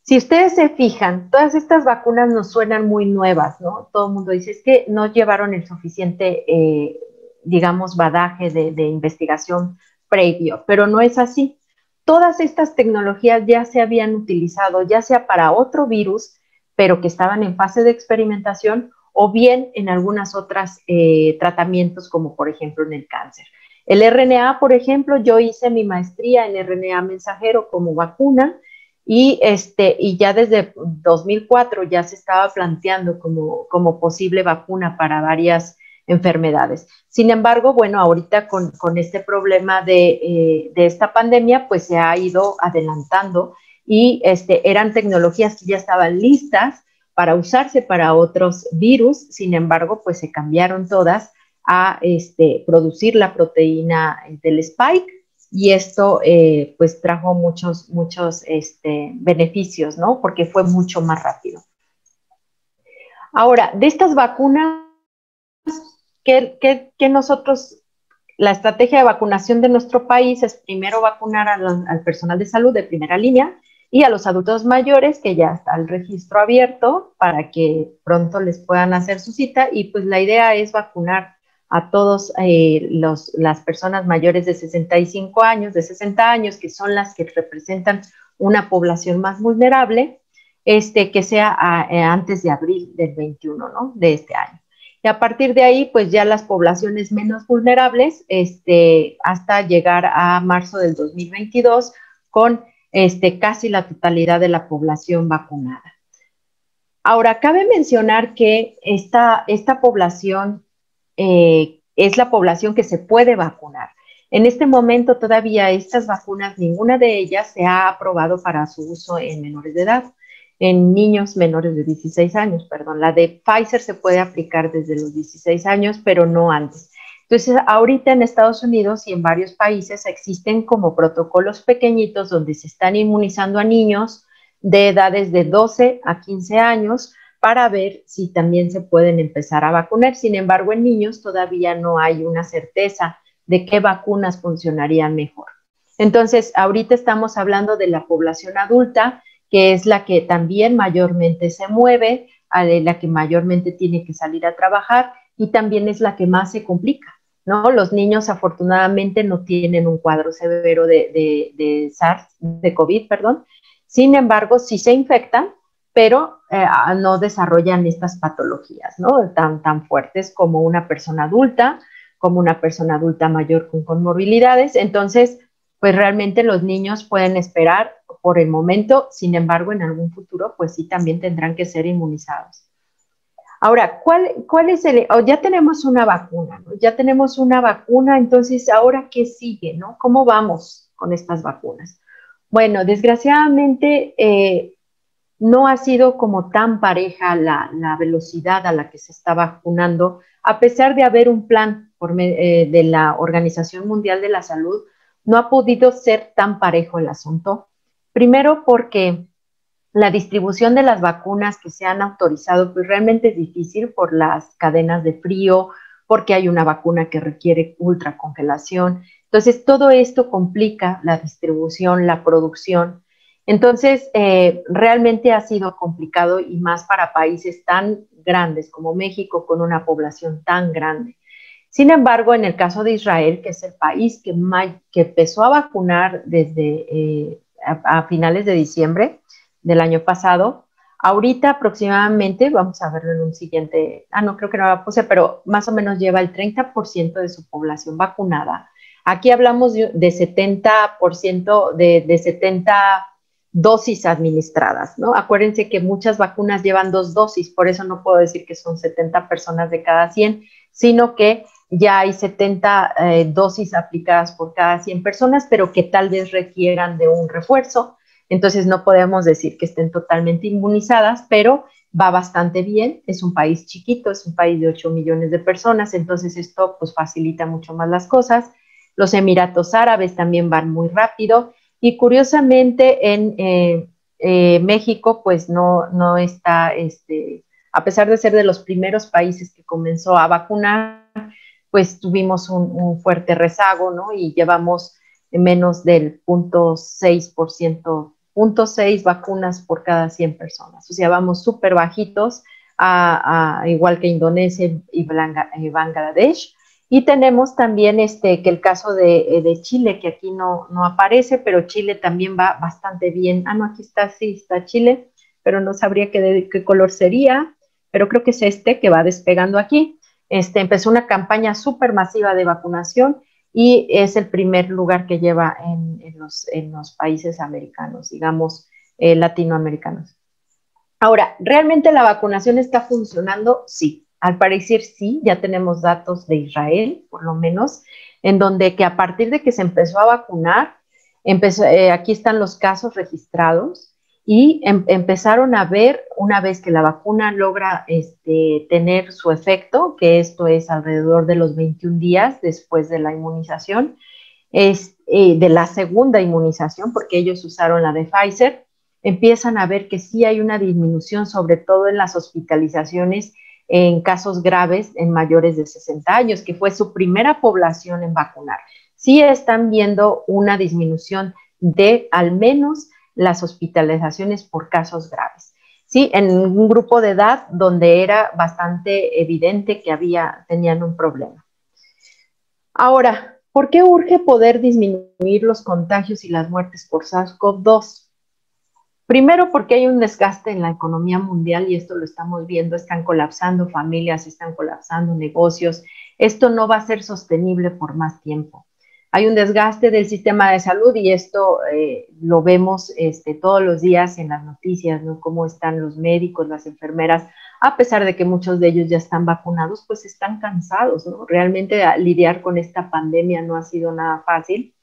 Si ustedes se fijan, todas estas vacunas nos suenan muy nuevas, ¿no? Todo el mundo dice, es que no llevaron el suficiente, eh, digamos, badaje de, investigación previo, pero no es así. Todas estas tecnologías ya se habían utilizado, ya sea para otro virus, pero que estaban en fase de experimentación, o bien en algunas otras eh, tratamientos como por ejemplo en el cáncer. El RNA, por ejemplo, yo hice mi maestría en RNA mensajero como vacuna y, este, y ya desde 2004 ya se estaba planteando como, como posible vacuna para varias enfermedades. Sin embargo, bueno, ahorita con, este problema de, eh, de, esta pandemia, pues se ha ido adelantando y este, eran tecnologías que ya estaban listas para usarse para otros virus, sin embargo, pues se cambiaron todas a este, producir la proteína del spike y esto eh, pues trajo muchos, muchos este, beneficios, ¿no? Porque fue mucho más rápido. Ahora, de estas vacunas, ¿qué, nosotros, la estrategia de vacunación de nuestro país es primero vacunar al personal de salud de primera línea y a los adultos mayores que ya está el registro abierto para que pronto les puedan hacer su cita y pues la idea es vacunar a todos eh, las personas mayores de 65 años, de 60 años, que son las que representan una población más vulnerable, este, que sea eh, antes de abril del 21, ¿no? De este año. Y a partir de ahí, pues ya las poblaciones menos vulnerables, este, hasta llegar a marzo del 2022 con este, casi la totalidad de la población vacunada. Ahora, cabe mencionar que esta, esta población eh, es la población que se puede vacunar. En este momento todavía estas vacunas, ninguna de ellas se ha aprobado para su uso en menores de edad, en niños menores de 16 años, perdón. La de Pfizer se puede aplicar desde los 16 años, pero no antes. Entonces, ahorita en Estados Unidos y en varios países existen como protocolos pequeñitos donde se están inmunizando a niños de edades de 12 a 15 años para ver si también se pueden empezar a vacunar. Sin embargo, en niños todavía no hay una certeza de qué vacunas funcionarían mejor. Entonces, ahorita estamos hablando de la población adulta, que es la que también mayormente se mueve, la que mayormente tiene que salir a trabajar y también es la que más se complica, ¿no? Los niños afortunadamente no tienen un cuadro severo de, de, SARS, de COVID, perdón. Sin embargo, sí se infectan, pero eh, no desarrollan estas patologías, ¿no? Tan, tan fuertes como una persona adulta, como una persona adulta mayor con comorbilidades. Entonces, pues realmente los niños pueden esperar por el momento, sin embargo, en algún futuro, pues sí también tendrán que ser inmunizados. Ahora, ¿cuál, es el, oh, ya tenemos una vacuna, ¿no? ya tenemos una vacuna, entonces, ¿ahora qué sigue, no? ¿Cómo vamos con estas vacunas? Bueno, desgraciadamente eh, no ha sido como tan pareja la, velocidad a la que se está vacunando, a pesar de haber un plan eh, de la Organización Mundial de la Salud, no ha podido ser tan parejo el asunto. Primero porque la distribución de las vacunas que se han autorizado, pues realmente es difícil por las cadenas de frío, porque hay una vacuna que requiere ultracongelación. Entonces, todo esto complica la distribución, la producción. Entonces, eh, realmente ha sido complicado y más para países tan grandes como México, con una población tan grande. Sin embargo, en el caso de Israel, que es el país que, que empezó a vacunar desde eh, a, finales de diciembre del año pasado. Ahorita aproximadamente, vamos a verlo en un siguiente, ah, no creo que no la puse, pero más o menos lleva el 30% de su población vacunada. Aquí hablamos de, 70%, de, de 70 dosis administradas, ¿no? Acuérdense que muchas vacunas llevan dos dosis, por eso no puedo decir que son 70 personas de cada 100, sino que ya hay 70 eh, dosis aplicadas por cada 100 personas, pero que tal vez requieran de un refuerzo. Entonces no podemos decir que estén totalmente inmunizadas, pero va bastante bien. Es un país chiquito, es un país de 8 millones de personas, entonces esto pues facilita mucho más las cosas. Los Emiratos Árabes también van muy rápido y curiosamente en eh, eh, México pues no, no está, este, a pesar de ser de los primeros países que comenzó a vacunar, pues tuvimos un, fuerte rezago, ¿no? Y llevamos menos del 0.6%, 0.6 vacunas por cada 100 personas. O sea, vamos súper bajitos, a, igual que Indonesia y Bangladesh. Y tenemos también este, que el caso de, Chile, que aquí no, no aparece, pero Chile también va bastante bien. Ah, no, aquí está, sí, está Chile, pero no sabría qué color sería, pero creo que es este que va despegando aquí. Este, empezó una campaña súper masiva de vacunación y es el primer lugar que lleva en, los, países americanos, digamos, eh, latinoamericanos. Ahora, ¿realmente la vacunación está funcionando? Sí, al parecer sí, ya tenemos datos de Israel, por lo menos, en donde que a partir de que se empezó a vacunar, eh, aquí están los casos registrados, y em, empezaron a ver una vez que la vacuna logra este, tener su efecto, que esto es alrededor de los 21 días después de la inmunización, es, eh, de la segunda inmunización, porque ellos usaron la de Pfizer, empiezan a ver que sí hay una disminución, sobre todo en las hospitalizaciones en casos graves en mayores de 60 años, que fue su primera población en vacunar. Sí están viendo una disminución de al menos las hospitalizaciones por casos graves. Sí, en un grupo de edad donde era bastante evidente que había, tenían un problema. Ahora, ¿por qué urge poder disminuir los contagios y las muertes por SARS-CoV-2? Primero porque hay un desgaste en la economía mundial y esto lo estamos viendo, están colapsando familias, están colapsando negocios. Esto no va a ser sostenible por más tiempo hay un desgaste del sistema de salud y esto eh, lo vemos este, todos los días en las noticias, ¿no? Cómo están los médicos, las enfermeras, a pesar de que muchos de ellos ya están vacunados, pues están cansados, ¿no? Realmente lidiar con esta pandemia no ha sido nada fácil.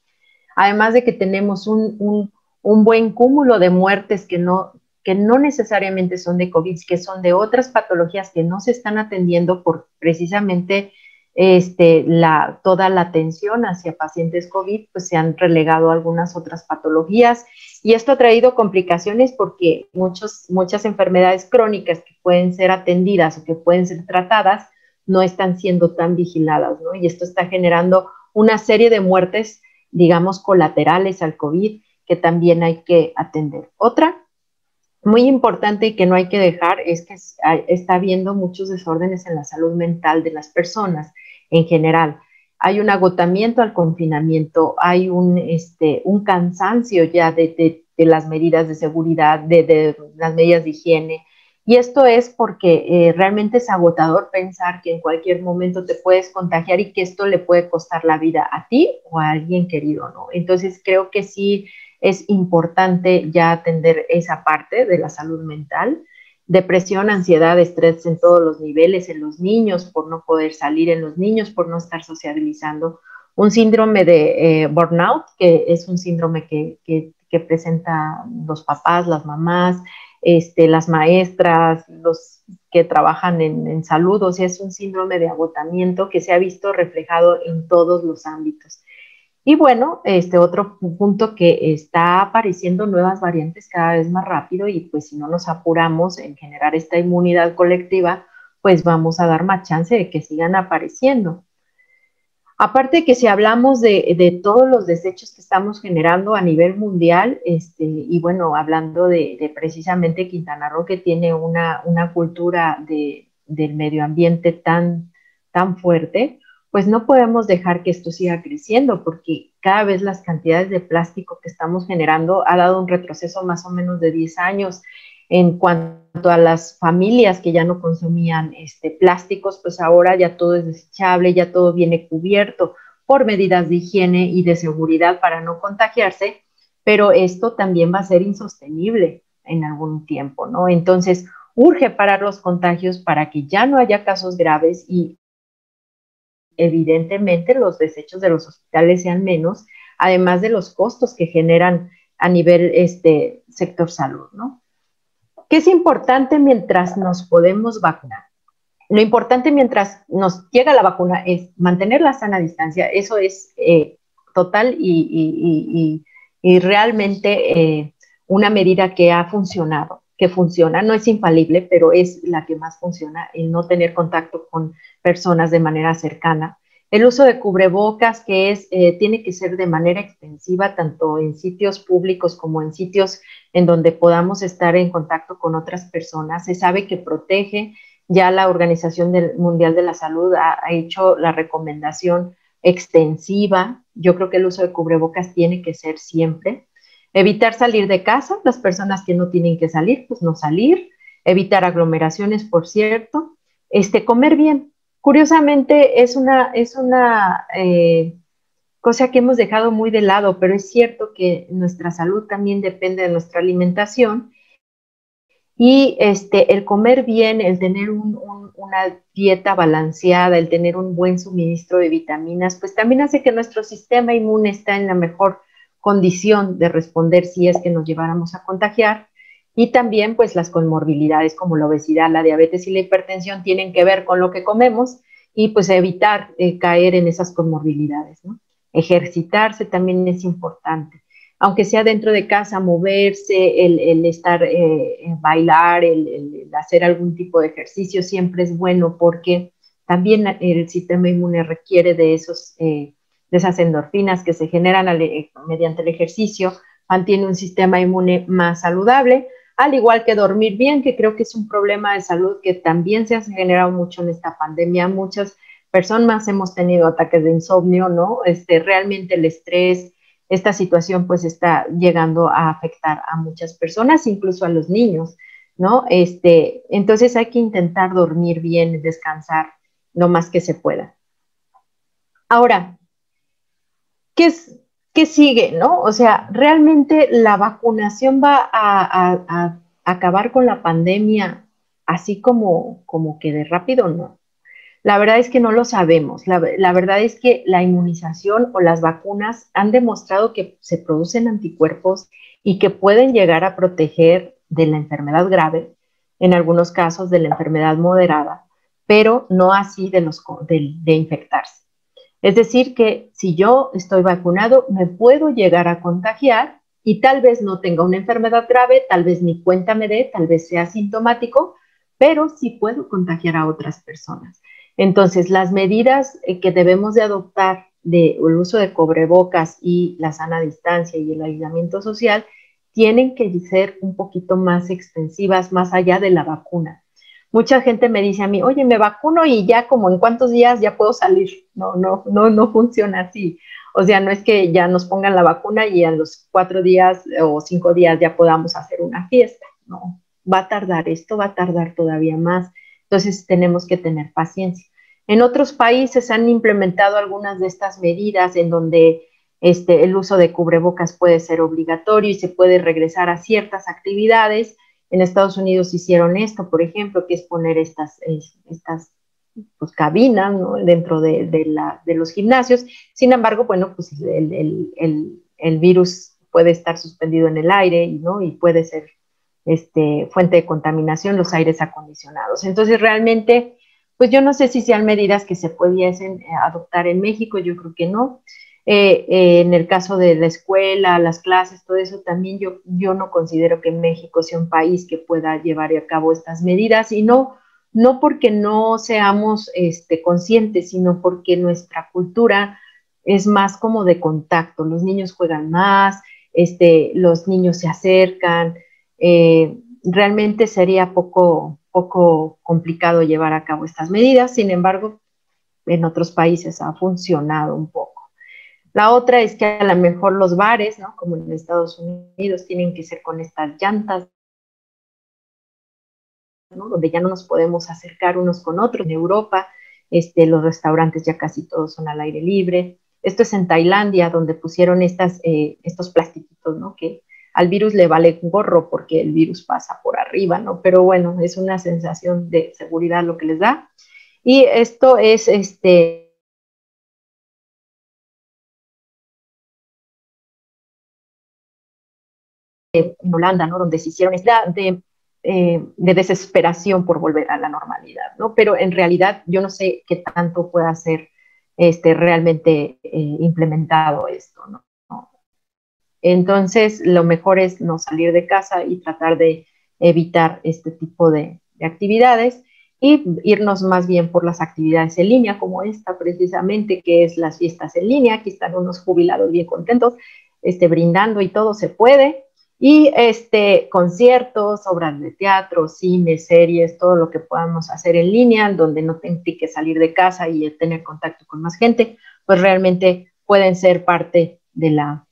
Además de que tenemos un buen cúmulo de muertes que no, que no necesariamente son de COVID, que son de otras patologías que no se están atendiendo por precisamente este, la, toda la atención hacia pacientes COVID, pues se han relegado algunas otras patologías y esto ha traído complicaciones porque muchos, muchas enfermedades crónicas que pueden ser atendidas o que pueden ser tratadas no están siendo tan vigiladas. Y esto está generando una serie de muertes, digamos, colaterales al COVID que también hay que atender. Otra muy importante y que no hay que dejar es que está habiendo muchos desórdenes en la salud mental de las personas en general. Hay un agotamiento al confinamiento, hay un, este, un cansancio ya de, este, las medidas de seguridad, de, las medidas de higiene. Y esto es porque eh, realmente es agotador pensar que en cualquier momento te puedes contagiar y que esto le puede costar la vida a ti o a alguien querido, ¿no? Entonces creo que sí es importante ya atender esa parte de la salud mental. Depresión, ansiedad, estrés en todos los niveles, en los niños por no poder salir, en los niños por no estar sociabilizando, un síndrome de eh, burnout, que es un síndrome que, que, presenta los papás, las mamás, este, las maestras, los que trabajan en, en salud, o sea, es un síndrome de agotamiento que se ha visto reflejado en todos los ámbitos. Y bueno, este otro punto que está apareciendo nuevas variantes cada vez más rápido y pues si no nos apuramos en generar esta inmunidad colectiva, pues vamos a dar más chance de que sigan apareciendo. Aparte que si hablamos de, todos los desechos que estamos generando a nivel mundial, este, y bueno, hablando de, precisamente Quintana Roo, que tiene una, cultura del medio ambiente tan, tan fuerte, pues no podemos dejar que esto siga creciendo porque cada vez las cantidades de plástico que estamos generando ha dado un retroceso más o menos de 10 años en cuanto a las familias que ya no consumían este, plásticos, pues ahora ya todo es desechable, ya todo viene cubierto por medidas de higiene y de seguridad para no contagiarse, pero esto también va a ser insostenible en algún tiempo, ¿no? Entonces, urge parar los contagios para que ya no haya casos graves y evidentemente los desechos de los hospitales sean menos, además de los costos que generan a nivel este sector salud, ¿no? ¿Qué es importante mientras nos podemos vacunar? Lo importante mientras nos llega la vacuna es mantener la sana distancia, eso es eh, total y, realmente eh, una medida que ha funcionado, que funciona, no es infalible, pero es la que más funciona, el no tener contacto con personas de manera cercana. El uso de cubrebocas, que es, eh, tiene que ser de manera extensiva, tanto en sitios públicos como en sitios en donde podamos estar en contacto con otras personas. Se sabe que protege. Ya la Organización Mundial de la Salud ha, hecho la recomendación extensiva. Yo creo que el uso de cubrebocas tiene que ser siempre. Evitar salir de casa, las personas que no tienen que salir, pues no salir. Evitar aglomeraciones, por cierto. Este, comer bien, Curiosamente, es una, es una eh, cosa que hemos dejado muy de lado, pero es cierto que nuestra salud también depende de nuestra alimentación. Y este, el comer bien, el tener una dieta balanceada, el tener un buen suministro de vitaminas, pues también hace que nuestro sistema inmune esté en la mejor condición de responder si es que nos lleváramos a contagiar. Y también, pues, las comorbilidades como la obesidad, la diabetes y la hipertensión tienen que ver con lo que comemos y, pues, evitar eh, caer en esas comorbilidades, ¿no? Ejercitarse también es importante. Aunque sea dentro de casa, moverse, el, estar, eh, bailar, el, hacer algún tipo de ejercicio siempre es bueno porque también el sistema inmune requiere de, esos, eh, de esas endorfinas que se generan mediante el ejercicio, mantiene un sistema inmune más saludable, al igual que dormir bien, que creo que es un problema de salud que también se ha generado mucho en esta pandemia. Muchas personas hemos tenido ataques de insomnio, ¿no? Este, realmente el estrés, esta situación pues está llegando a afectar a muchas personas, incluso a los niños, ¿no? Este, entonces hay que intentar dormir bien, descansar lo más que se pueda. Ahora, ¿qué es, ¿qué sigue, no? O sea, ¿realmente la vacunación va a, acabar con la pandemia así como, como que de rápido? No. La verdad es que no lo sabemos. La, verdad es que la inmunización o las vacunas han demostrado que se producen anticuerpos y que pueden llegar a proteger de la enfermedad grave, en algunos casos de la enfermedad moderada, pero no así de, los, de infectarse. Es decir, que si yo estoy vacunado, me puedo llegar a contagiar y tal vez no tenga una enfermedad grave, tal vez ni cuenta me dé, tal vez sea sintomático, pero sí puedo contagiar a otras personas. Entonces, las medidas eh, que debemos de adoptar del uso de cobrebocas y la sana distancia y el aislamiento social tienen que ser un poquito más extensivas, más allá de la vacuna mucha gente me dice a mí, oye, me vacuno y ya como en cuántos días ya puedo salir. No, no, no, no funciona así. O sea, no es que ya nos pongan la vacuna y a los cuatro días o cinco días ya podamos hacer una fiesta. No, va a tardar, esto va a tardar todavía más. Entonces tenemos que tener paciencia. En otros países han implementado algunas de estas medidas en donde este, el uso de cubrebocas puede ser obligatorio y se puede regresar a ciertas actividades. En Estados Unidos hicieron esto, por ejemplo, que es poner estas, estas pues, cabinas dentro de, los gimnasios. Sin embargo, bueno, pues el, virus puede estar suspendido en el aire ¿no? y puede ser este, fuente de contaminación los aires acondicionados. Entonces, realmente, pues yo no sé si sean medidas que se pudiesen adoptar en México, yo creo que no. Eh, en el caso de la escuela, las clases, todo eso, también yo, yo no considero que México sea un país que pueda llevar a cabo estas medidas y no, no porque no seamos este, conscientes, sino porque nuestra cultura es más como de contacto. Los niños juegan más, este, los niños se acercan. Eh, realmente sería poco, poco complicado llevar a cabo estas medidas, sin embargo, en otros países ha funcionado un poco. La otra es que a lo mejor los bares, ¿no? como en Estados Unidos, tienen que ser con estas llantas, ¿no? donde ya no nos podemos acercar unos con otros. En Europa, este, los restaurantes ya casi todos son al aire libre. Esto es en Tailandia, donde pusieron estas, eh, estos plastiquitos, ¿no? que al virus le vale un gorro porque el virus pasa por arriba, ¿no? Pero bueno, es una sensación de seguridad lo que les da. Y esto es este en Holanda, ¿no? Donde se hicieron esta de, eh, de, desesperación por volver a la normalidad, ¿no? Pero en realidad yo no sé qué tanto pueda ser este, realmente eh, implementado esto, ¿no? Entonces, lo mejor es no salir de casa y tratar de evitar este tipo de, de actividades y irnos más bien por las actividades en línea, como esta precisamente, que es las fiestas en línea. Aquí están unos jubilados bien contentos, este, brindando y todo se puede. Y este, conciertos, obras de teatro, cine, series, todo lo que podamos hacer en línea, donde no tenga que salir de casa y tener contacto con más gente, pues realmente pueden ser parte de la,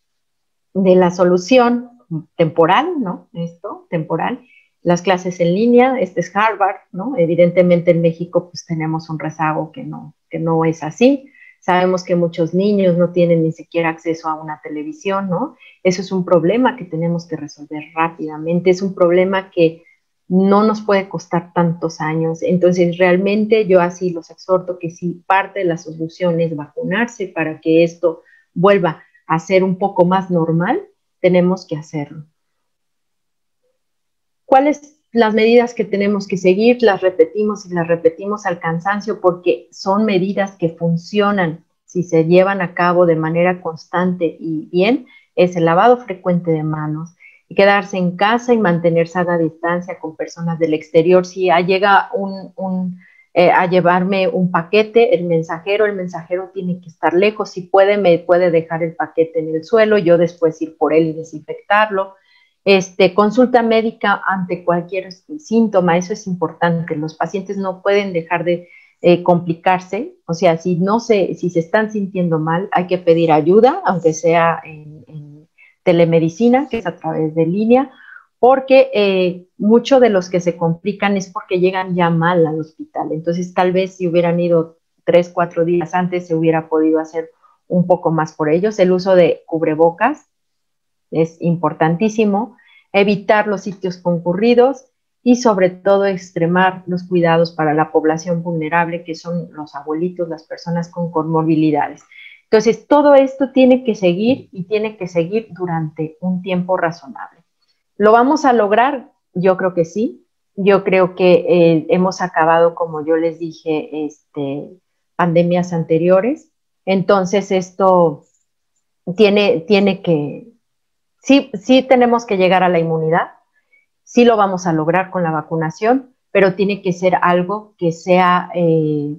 de la solución temporal, ¿no? Esto, temporal. Las clases en línea, este es Harvard, ¿no? Evidentemente en México pues tenemos un rezago que no, que no es así. Sabemos que muchos niños no tienen ni siquiera acceso a una televisión, ¿no? Eso es un problema que tenemos que resolver rápidamente, es un problema que no nos puede costar tantos años. Entonces, realmente yo así los exhorto que si parte de la solución es vacunarse para que esto vuelva a ser un poco más normal, tenemos que hacerlo. ¿Cuáles las medidas que tenemos que seguir las repetimos y las repetimos al cansancio porque son medidas que funcionan. Si se llevan a cabo de manera constante y bien, es el lavado frecuente de manos, y quedarse en casa y mantenerse a la distancia con personas del exterior. Si llega eh, a llevarme un paquete, el mensajero, el mensajero tiene que estar lejos, si puede, me puede dejar el paquete en el suelo, yo después ir por él y desinfectarlo este, consulta médica ante cualquier síntoma, eso es importante. Los pacientes no pueden dejar de eh, complicarse, o sea, si no se, si se están sintiendo mal, hay que pedir ayuda, aunque sea en, telemedicina, que es a través de línea, porque eh, muchos de los que se complican es porque llegan ya mal al hospital. Entonces, tal vez si hubieran ido tres, cuatro días antes, se hubiera podido hacer un poco más por ellos. El uso de cubrebocas, es importantísimo, evitar los sitios concurridos y sobre todo extremar los cuidados para la población vulnerable, que son los abuelitos, las personas con comorbilidades. Entonces, todo esto tiene que seguir y tiene que seguir durante un tiempo razonable. ¿Lo vamos a lograr? Yo creo que sí. Yo creo que eh, hemos acabado, como yo les dije, este, pandemias anteriores. Entonces, esto tiene, tiene que, sí, sí tenemos que llegar a la inmunidad, sí lo vamos a lograr con la vacunación, pero tiene que ser algo que sea eh,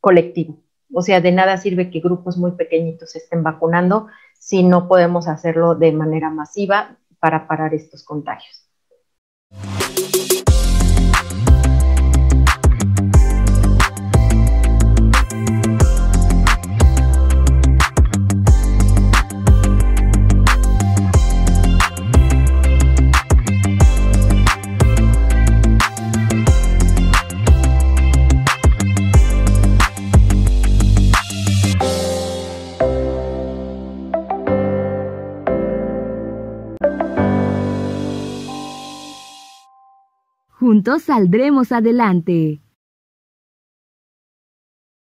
colectivo. O sea, de nada sirve que grupos muy pequeñitos estén vacunando si no podemos hacerlo de manera masiva para parar estos contagios. Juntos saldremos adelante.